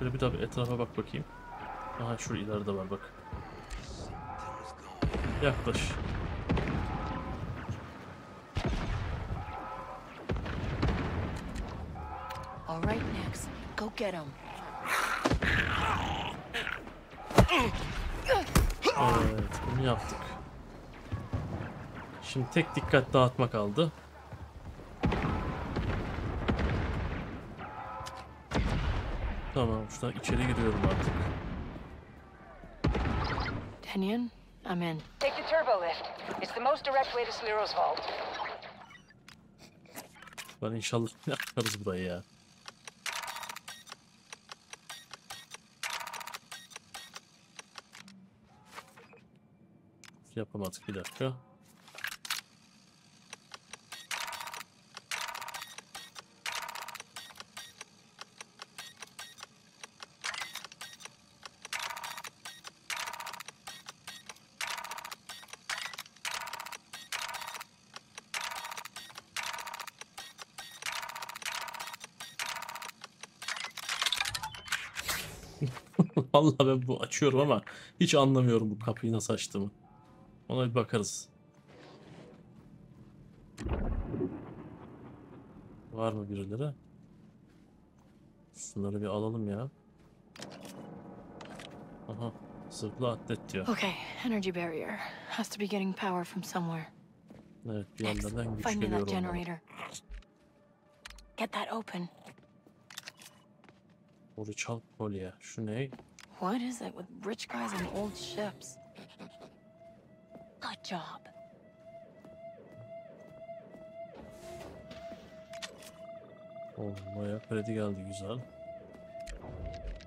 Böyle bir daha bir etrafa bak bakayım. Aha şu ileride var bak. Yaklaş. All right, Nix. Go get him. Evet bunu yaptık. Şimdi tek dikkat dağıtma kaldı. Tamam şuradan içeri giriyorum artık. Tenyon, I'm in. Take the turbo lift. It's the most direct way to Sliro's vault. Ben inşallah yaparız burayı ya. Yapamadık bir dakika. Vallahi ben bu açıyorum ama hiç anlamıyorum bu kapıyı nasıl açtığımı. Ona bir bakarız. Var mı birileri? Şunları bir alalım ya. Aha. Zırhlı atlet diyor. Okay, energy barrier. Has to be getting power from somewhere. Evet bir yerlerden güç geliyor onlara. Get that open. Boru çal kolye. Şu ne? What is it with rich guys and old ships? Job. Bayağı kredi geldi güzel.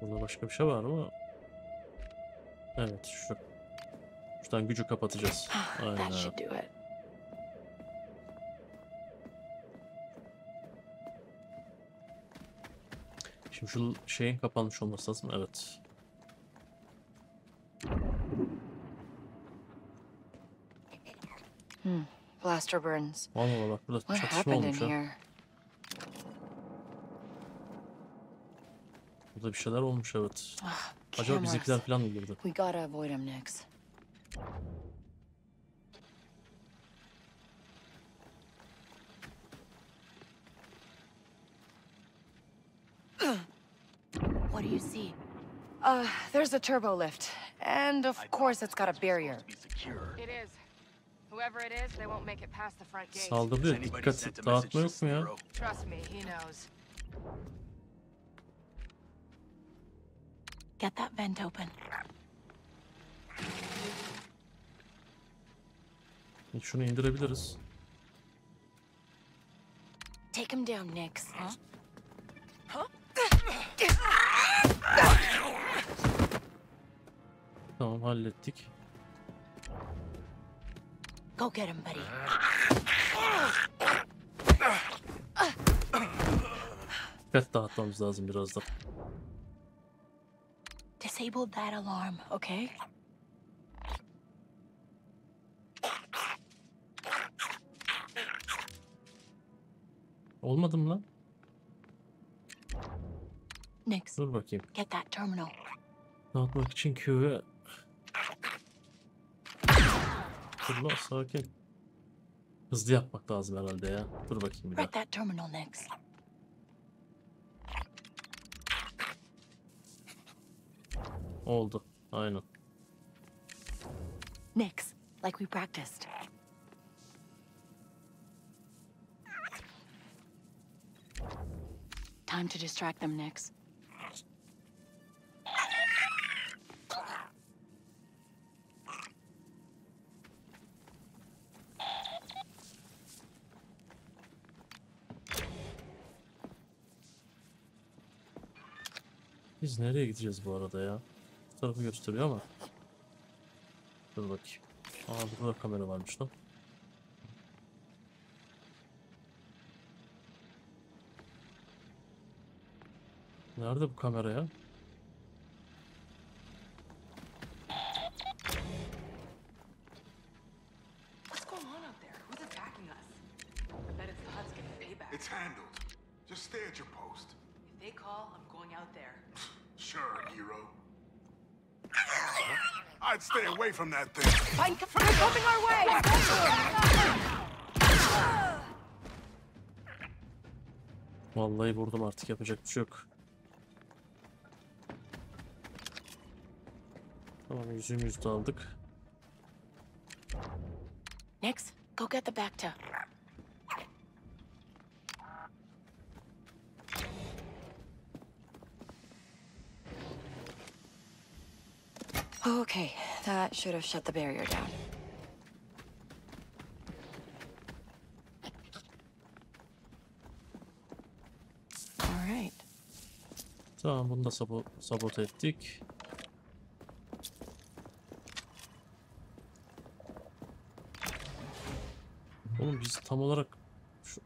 Burada başka bir şey var mı? Evet şu. Şuradan gücü kapatacağız. Aynen do it. Şimdi şu şeyin kapanmış olması lazım. Evet. Hmm. Blaster burns. Allah Allah bak burada What çatışma happened in olmuş ha. here? Burada bir şeyler olmuş evet. Ah, Acaba cameras. bizimkiler falan mı girdi? We gotta avoid him, Nix. what do you see? Uh, there's a turbo lift. And of course it's got a barrier. It is. Saldırıyor. Dikkat dağıtma yok mu ya? Trust me, he knows. Get that vent open. Hiç Şunu indirebiliriz. Take him down, Nix. Huh? Tamam hallettik. Go get him, buddy. Dikkat dağıtmamız lazım biraz da. Disable that alarm, okay? Olmadı mı lan? Nix, Dur bakayım. get that terminal. Dağıtmak için Q'ye... Dur lan sakin. Hızlı yapmak lazım herhalde ya. Dur bakayım bir Nix. Oldu. Aynen. Nix, like we practiced. Time to distract them, Nix. Biz nereye gideceğiz bu arada ya? Bu tarafı gösteriyor ama. Dur bakayım. Aa burada kamera varmış lan. Nerede bu kamera ya? Artık yapacak bir şey yok. Tamam aldık. Nix, go get the Bacta. Okay, that should have shut the barrier down. Tamam bunu da sabo sabote ettik. Oğlum biz tam olarak şu,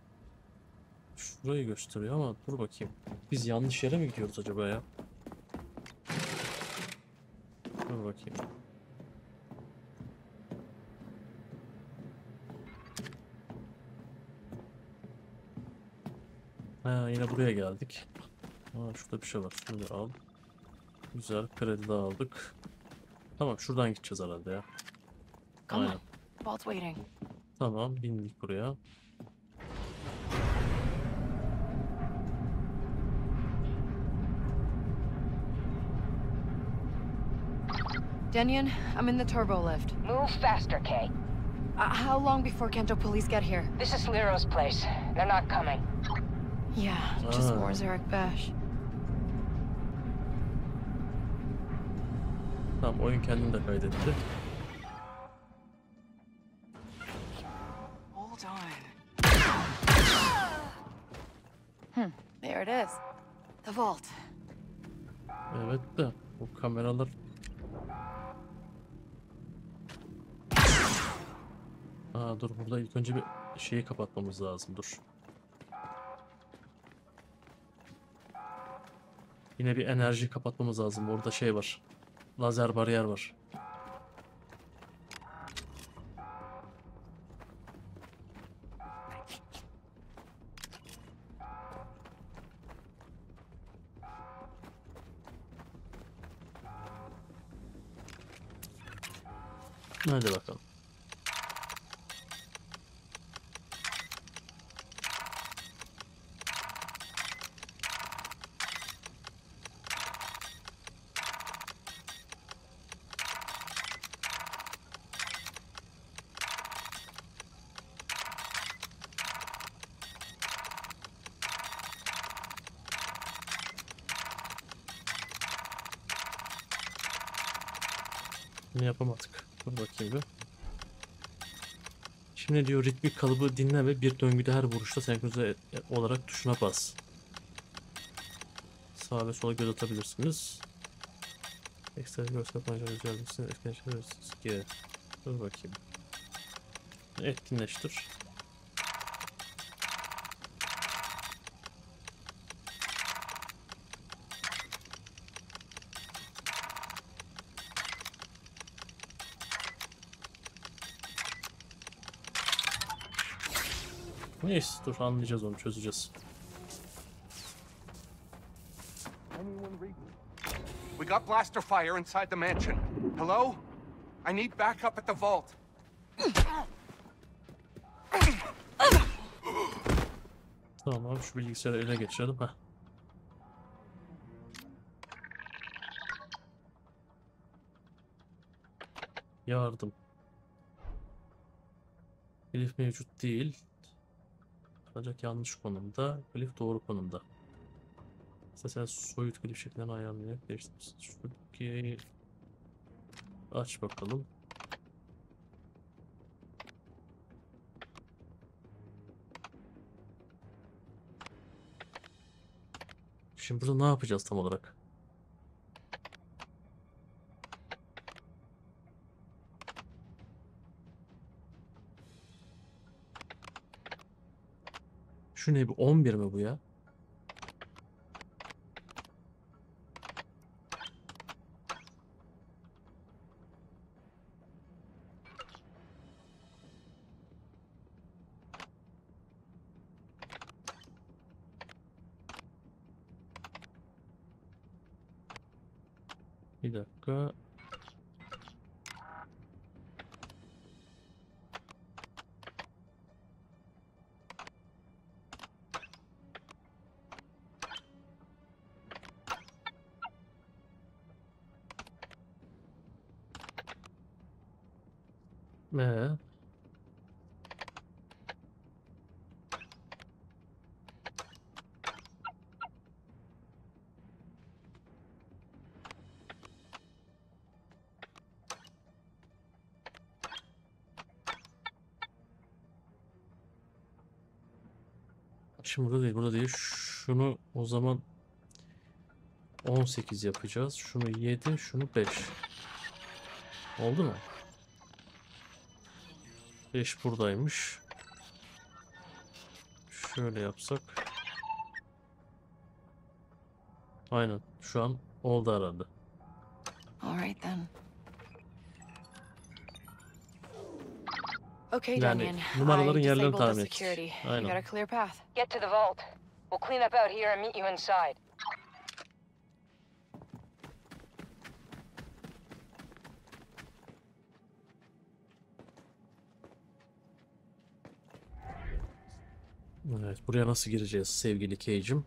şurayı gösteriyor ama dur bakayım. Biz yanlış yere mi gidiyoruz acaba ya? Dur bakayım. Ha yine buraya geldik. Aa şurada bir şey var. Şunu bir al. Güzel kredi de aldık. Tamam şuradan gideceğiz herhalde ya. Aynen. Tamam bindik buraya. Denyon, I'm in the turbo lift. Move faster, Kay. Uh, how long before Kanto police get here? This is Lero's place. They're not coming. Yeah, just Ah. more Zarek Bash. Tamam oyun kendini de kaydetti. Hmm, there it is. The vault. Evet de bu kameralar Aa dur burada ilk önce bir şeyi kapatmamız lazım dur. Yine bir enerji kapatmamız lazım. Orada şey var. Lazer bariyer var. Hadi bakalım. Yapamadık. Dur bakayım bir. Şimdi diyor ritmik kalıbı dinle ve bir döngüde her vuruşta senkronize et- olarak tuşuna bas. Sağa ve sola göz atabilirsiniz. Ekstra görsel pancar özelliksiniz. Etkinleştirirsiniz ki. Dur bakayım. Etkinleştir. Neyse dur anlayacağız onu çözeceğiz. We got blaster fire inside the mansion. Hello? I need backup at the vault. Tamam şu bilgisayarı ele geçirelim. Heh. Yardım. Elif mevcut değil. Ancak yanlış konumda. Elif doğru konumda. İstersen soyut klip şeklini ayarlayarak değiştirmişsin. Şuradaki aç bakalım. Şimdi burada ne yapacağız tam olarak? Şu ne bu? 11 mi bu ya? Zaman 18 yapacağız. Şunu 7, şunu 5. Oldu mu? 5 buradaymış. Şöyle yapsak. Aynen. Şu an oldu herhalde. All right then. Okay, Yani numaraların I yerlerini tahmin et. security. You Aynen. got a clear path. Get to the vault. We'll clean up out here and meet you inside. Evet, buraya nasıl gireceğiz sevgili Cage'im?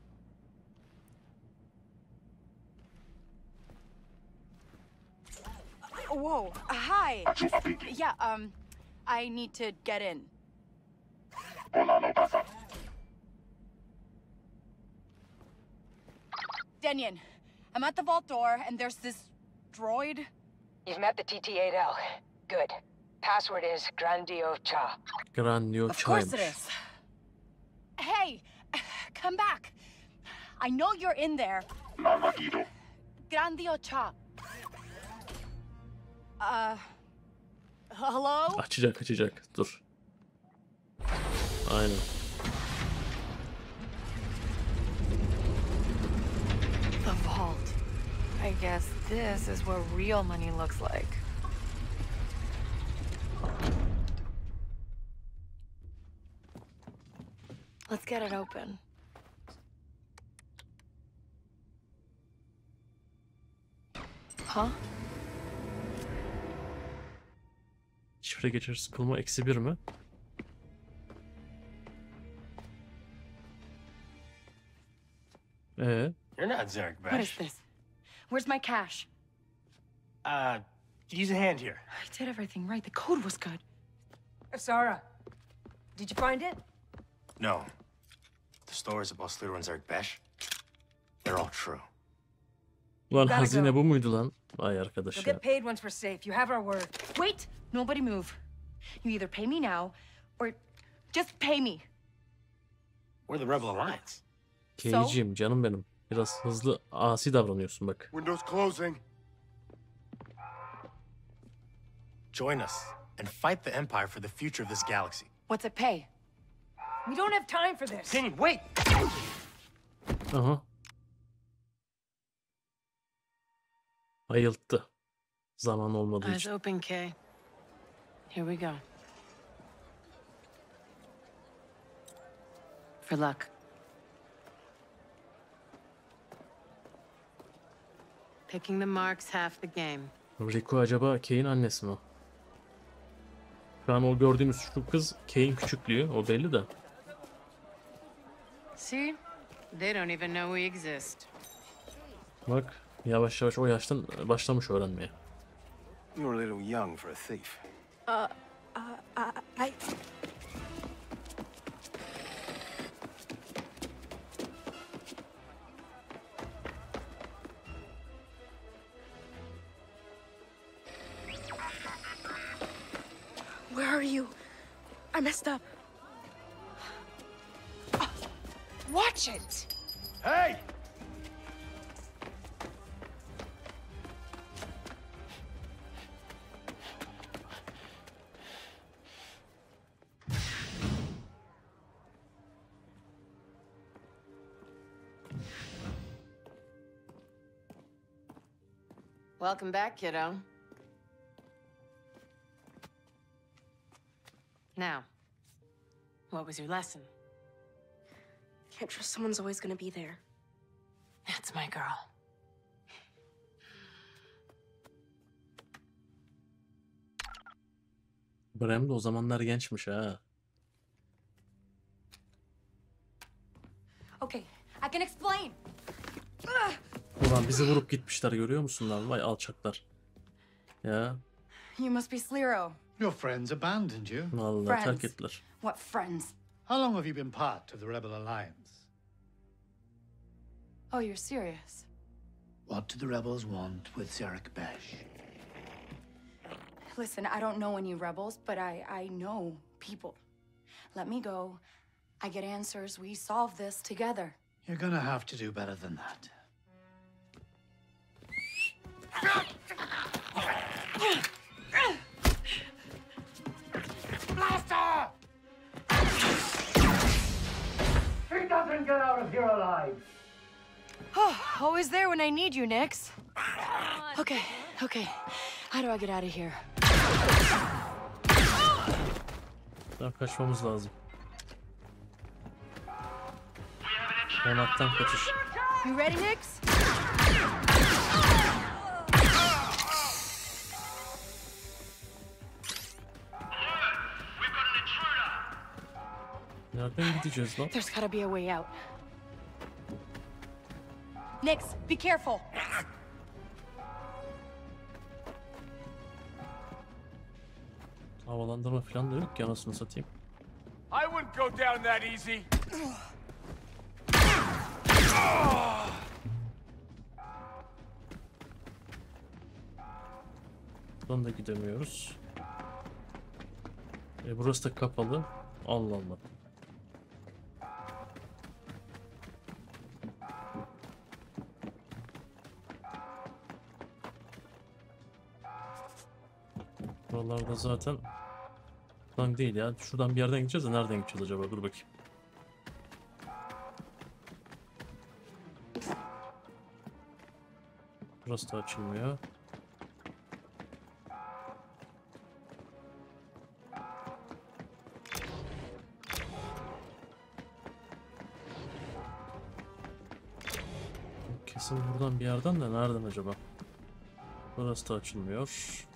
Whoa, hi. Yeah, um, I need to get in. Denyon, I'm at the vault door, and there's this droid. You've met the TT-8L. Good. Password is Grandio Cha. Grandio Of course it çaymış. is. Hey, come back. I know you're in there. Grandio Cha. Uh, hello? Açacak açacak. Dur. Aynen. The vault. I guess this is what real money looks like. Let's get it open. Huh? Şifre geçer sıkılma eksi bir mi? Ee, You're not Zarek What is this? Where's my cash? Uh, use a hand here. I did everything right. The code was good. Asara, did you find it? No. The stories about Slither and Zarek Bash, they're all true. Ulan Gotta hazine go. bu muydu lan? Vay arkadaş You'll ya. get paid once we're safe. You have our word. Wait! Nobody move. You either pay me now, or just pay me. We're the Rebel Alliance. Cage'im canım benim. Biraz hızlı asi davranıyorsun bak. Windows closing. Join us and fight the Empire for the future of this galaxy. What's it pay? We don't have time for this. Kenny, wait! Aha. Bayılttı. Zaman olmadığı Eyes için. open, Kay. Here we go. For luck. Picking the marks half the game. Rico acaba Kay'in annesi mi? Şu an o gördüğünüz şu kız Kay'in küçüklüğü. O belli de. See? They don't even know we exist. Bak yavaş yavaş o yaştan başlamış öğrenmeye. You were a little young for a thief. Uh, uh, uh, I. messed up. Watch it! Hey! Welcome back, kiddo. Now, what was your lesson? Can't trust someone's always gonna be there. That's my girl. Bram da o zamanlar gençmiş ha. Okay, I can explain. Ulan bizi vurup gitmişler görüyor musun lan? Vay alçaklar. Ya. You must be Sliro. Your friends abandoned you. Vallahi terk ettiler. What friends? How long have you been part of the Rebel Alliance? Oh, you're serious. What do the rebels want with Zarek Besh? Listen, I don't know any rebels, but I, I know people. Let me go. I get answers. We solve this together. You're gonna have to do better than that. He doesn't get out of here alive. Oh, always there when I need you, Nix. Okay, okay. How do I get out of here? Daha kaçmamız lazım. Konaktan kaçış. You ready, Nix? Nereden gideceğiz lan? There's gotta be a way out. Nix, be careful. Havalandırma falan da yok ki anasını satayım. I wouldn't go down that easy. Buradan da gidemiyoruz. E, burası da kapalı. Allah Allah. Buralarda zaten Buradan değil ya. Şuradan bir yerden gideceğiz de nereden gideceğiz acaba? Dur bakayım. Burası da açılmıyor. Kesin buradan bir yerden de nereden acaba? Burası da açılmıyor.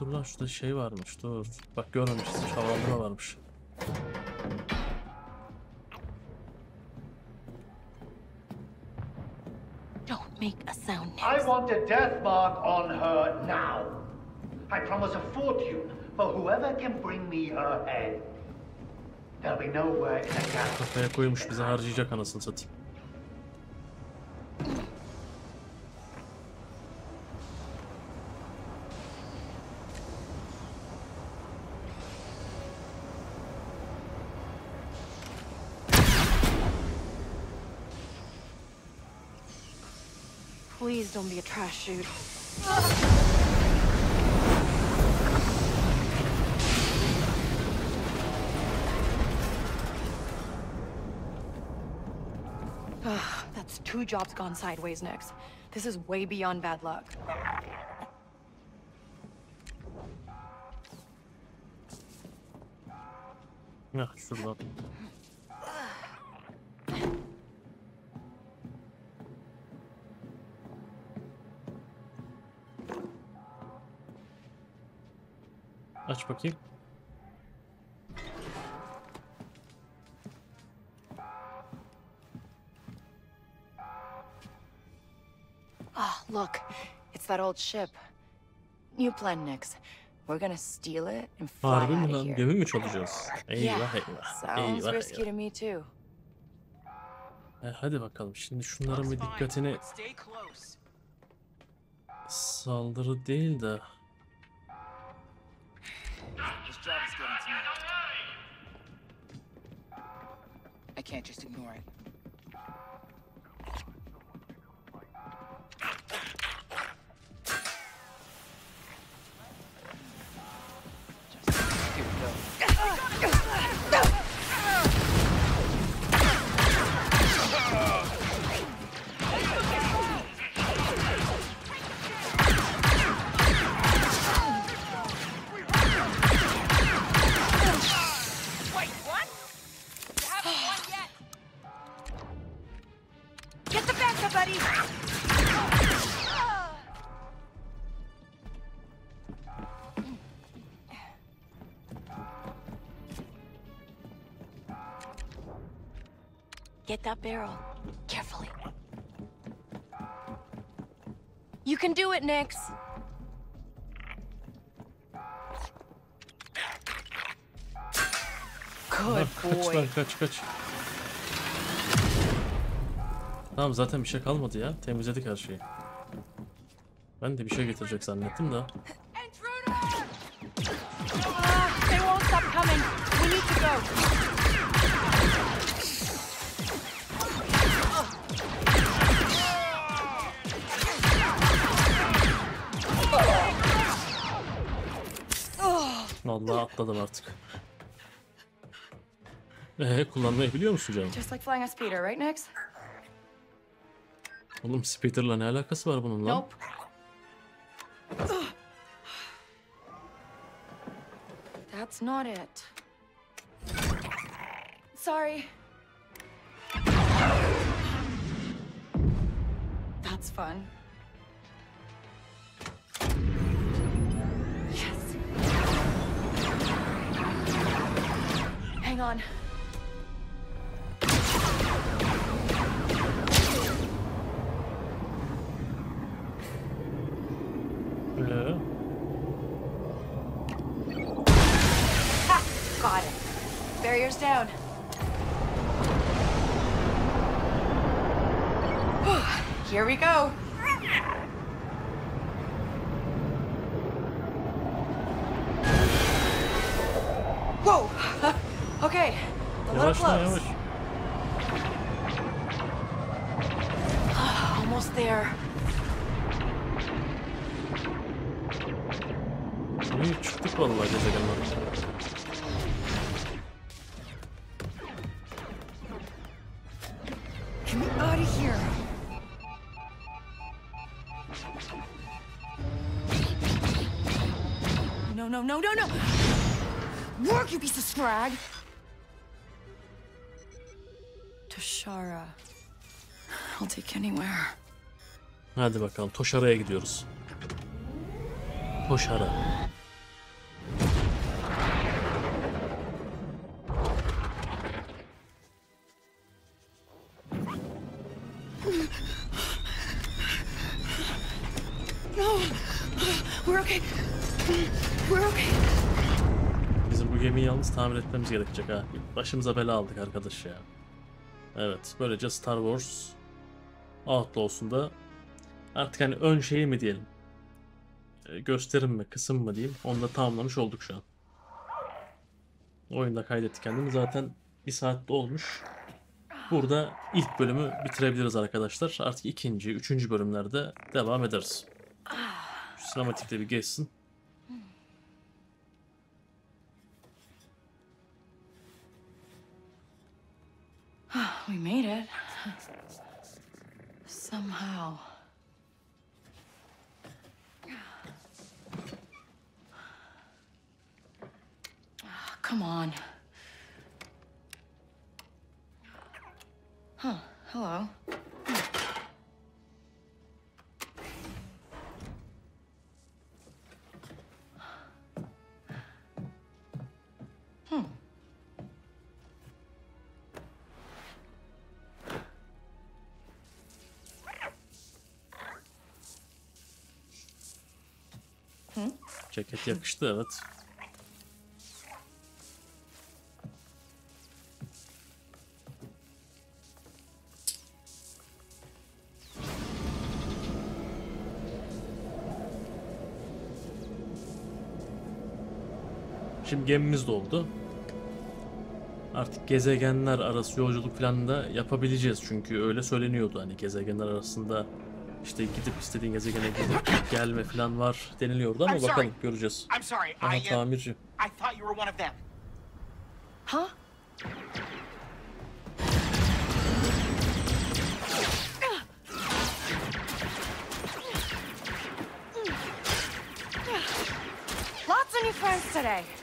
Dur lan şurada şey varmış dur. Bak görmemişiz havalandırma varmış. Don't make a sound. I want a death mark on her now. I promise a fortune for whoever can bring me her head. There'll be nowhere in a gap. Kafaya koymuş bizi harcayacak anasını satayım. Please don't be a trash chute. Ugh, ah, That's two jobs gone sideways, Nix. This is way beyond bad luck. Heh şuradan. Aç bakayım. Ah, look. It's that old ship. New plan, Nix. We're gonna steal it and fly Harbi mi out of lan? here. Gemi mi çalacağız? Eyvah yeah, eyvah. sounds Eyvah risky eyvah. to me too. E, hadi bakalım. Şimdi şunların bir dikkatini saldırı değil de I can't just ignore it. Get that barrel. Carefully. You can do it, Nix. Good boy. kaç kaç. Tamam zaten bir şey kalmadı ya. Temizledik her şeyi. Ben de bir şey getirecek zannettim de. Ah, they won't stop coming. We need to go. Atladım artık. Ee kullanmayı biliyor musun canım? Just like flying a speeder, right, Nix? Oğlum Speeder'la ne alakası var bunun lan? Nope. That's not it. Sorry. That's fun. Hang on. Ee, Ha! Got it. Barriers down. Here we go. A little yavaş lan close. Almost there. İyi çıktık vallahi gezegenden. Get me out of here. No, no, no, no, no! Work, you piece of scrag! Toshara. I'll take anywhere. Hadi bakalım Toşara'ya gidiyoruz. Toşara. No! We're okay. We're okay. Bizim bu gemiyi yalnız tamir etmemiz gerekecek ha. Başımıza bela aldık arkadaş ya. Evet böylece Star Wars Outlaws'unda artık hani ön şeyi mi diyelim e, gösterim mi kısım mı diyeyim onu da tamamlamış olduk şu an. Oyunda kaydettik kendimi zaten bir saatte olmuş. Burada ilk bölümü bitirebiliriz arkadaşlar. Artık ikinci, üçüncü bölümlerde devam ederiz. Şu sinematikte bir geçsin. we made it. Somehow. Ah, Come on. Huh, hello. Yakıştı evet. Şimdi gemimiz doldu. Artık gezegenler arası yolculuk falan da yapabileceğiz çünkü öyle söyleniyordu hani gezegenler arasında işte gidip istediğin gezegene gidip gelme falan var deniliyordu ama bakalım göreceğiz. Aha uh, tamirci. Huh? Lots of new friends today.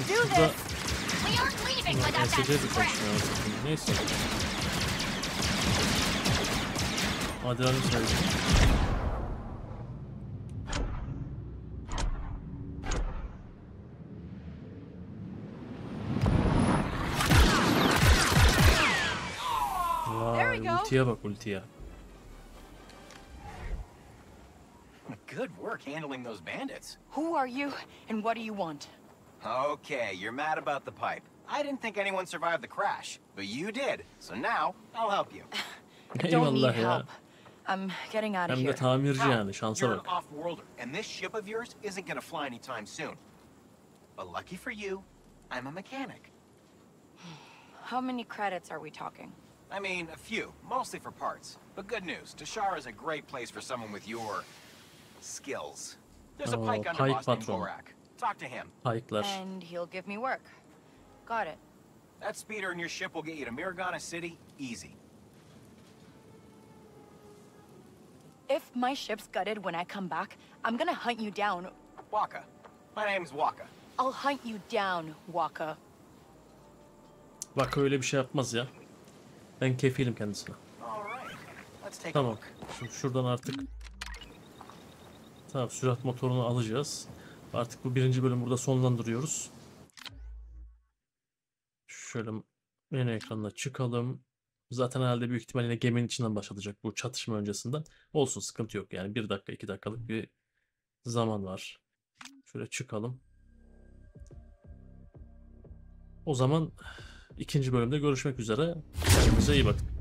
can't. We aren't leaving without that scrap. Now, oh, did I just lose? Kultiya. Good work handling those bandits. Who are you, and what do you want? Okay, you're mad about the pipe. I didn't think anyone survived the crash, but you did. So now, I'll help you. Don't need Eyvallah ya. help. I'm getting out of Hem de here. tamirci How? yani şansa You're an bak. off-worlder, and this ship of yours isn't gonna fly anytime soon. But lucky for you, I'm a mechanic. How many credits are we talking? I mean, a few, mostly for parts. But good news, Tashara is a great place for someone with your skills. There's a Oh, pike Pike underboss named patron. Talk to him. Pike'lar. And he'll give me work. Got it. That speeder in your ship will get you to Miragana City easy. If my ship's gutted when I come back, I'm gonna hunt you down. Waka. My name's Waka. I'll hunt you down, Waka. Bak öyle bir şey yapmaz ya. Ben kefilim kendisine. Tamam. Şimdi şuradan artık Tamam sürat motorunu alacağız. Artık bu birinci bölüm burada sonlandırıyoruz. Şöyle menü ekranına çıkalım. Zaten herhalde büyük ihtimalle geminin içinden başlatacak bu çatışma öncesinden. Olsun sıkıntı yok yani. Bir dakika iki dakikalık bir zaman var. Şöyle çıkalım. O zaman ikinci bölümde görüşmek üzere. Kendinize iyi bakın.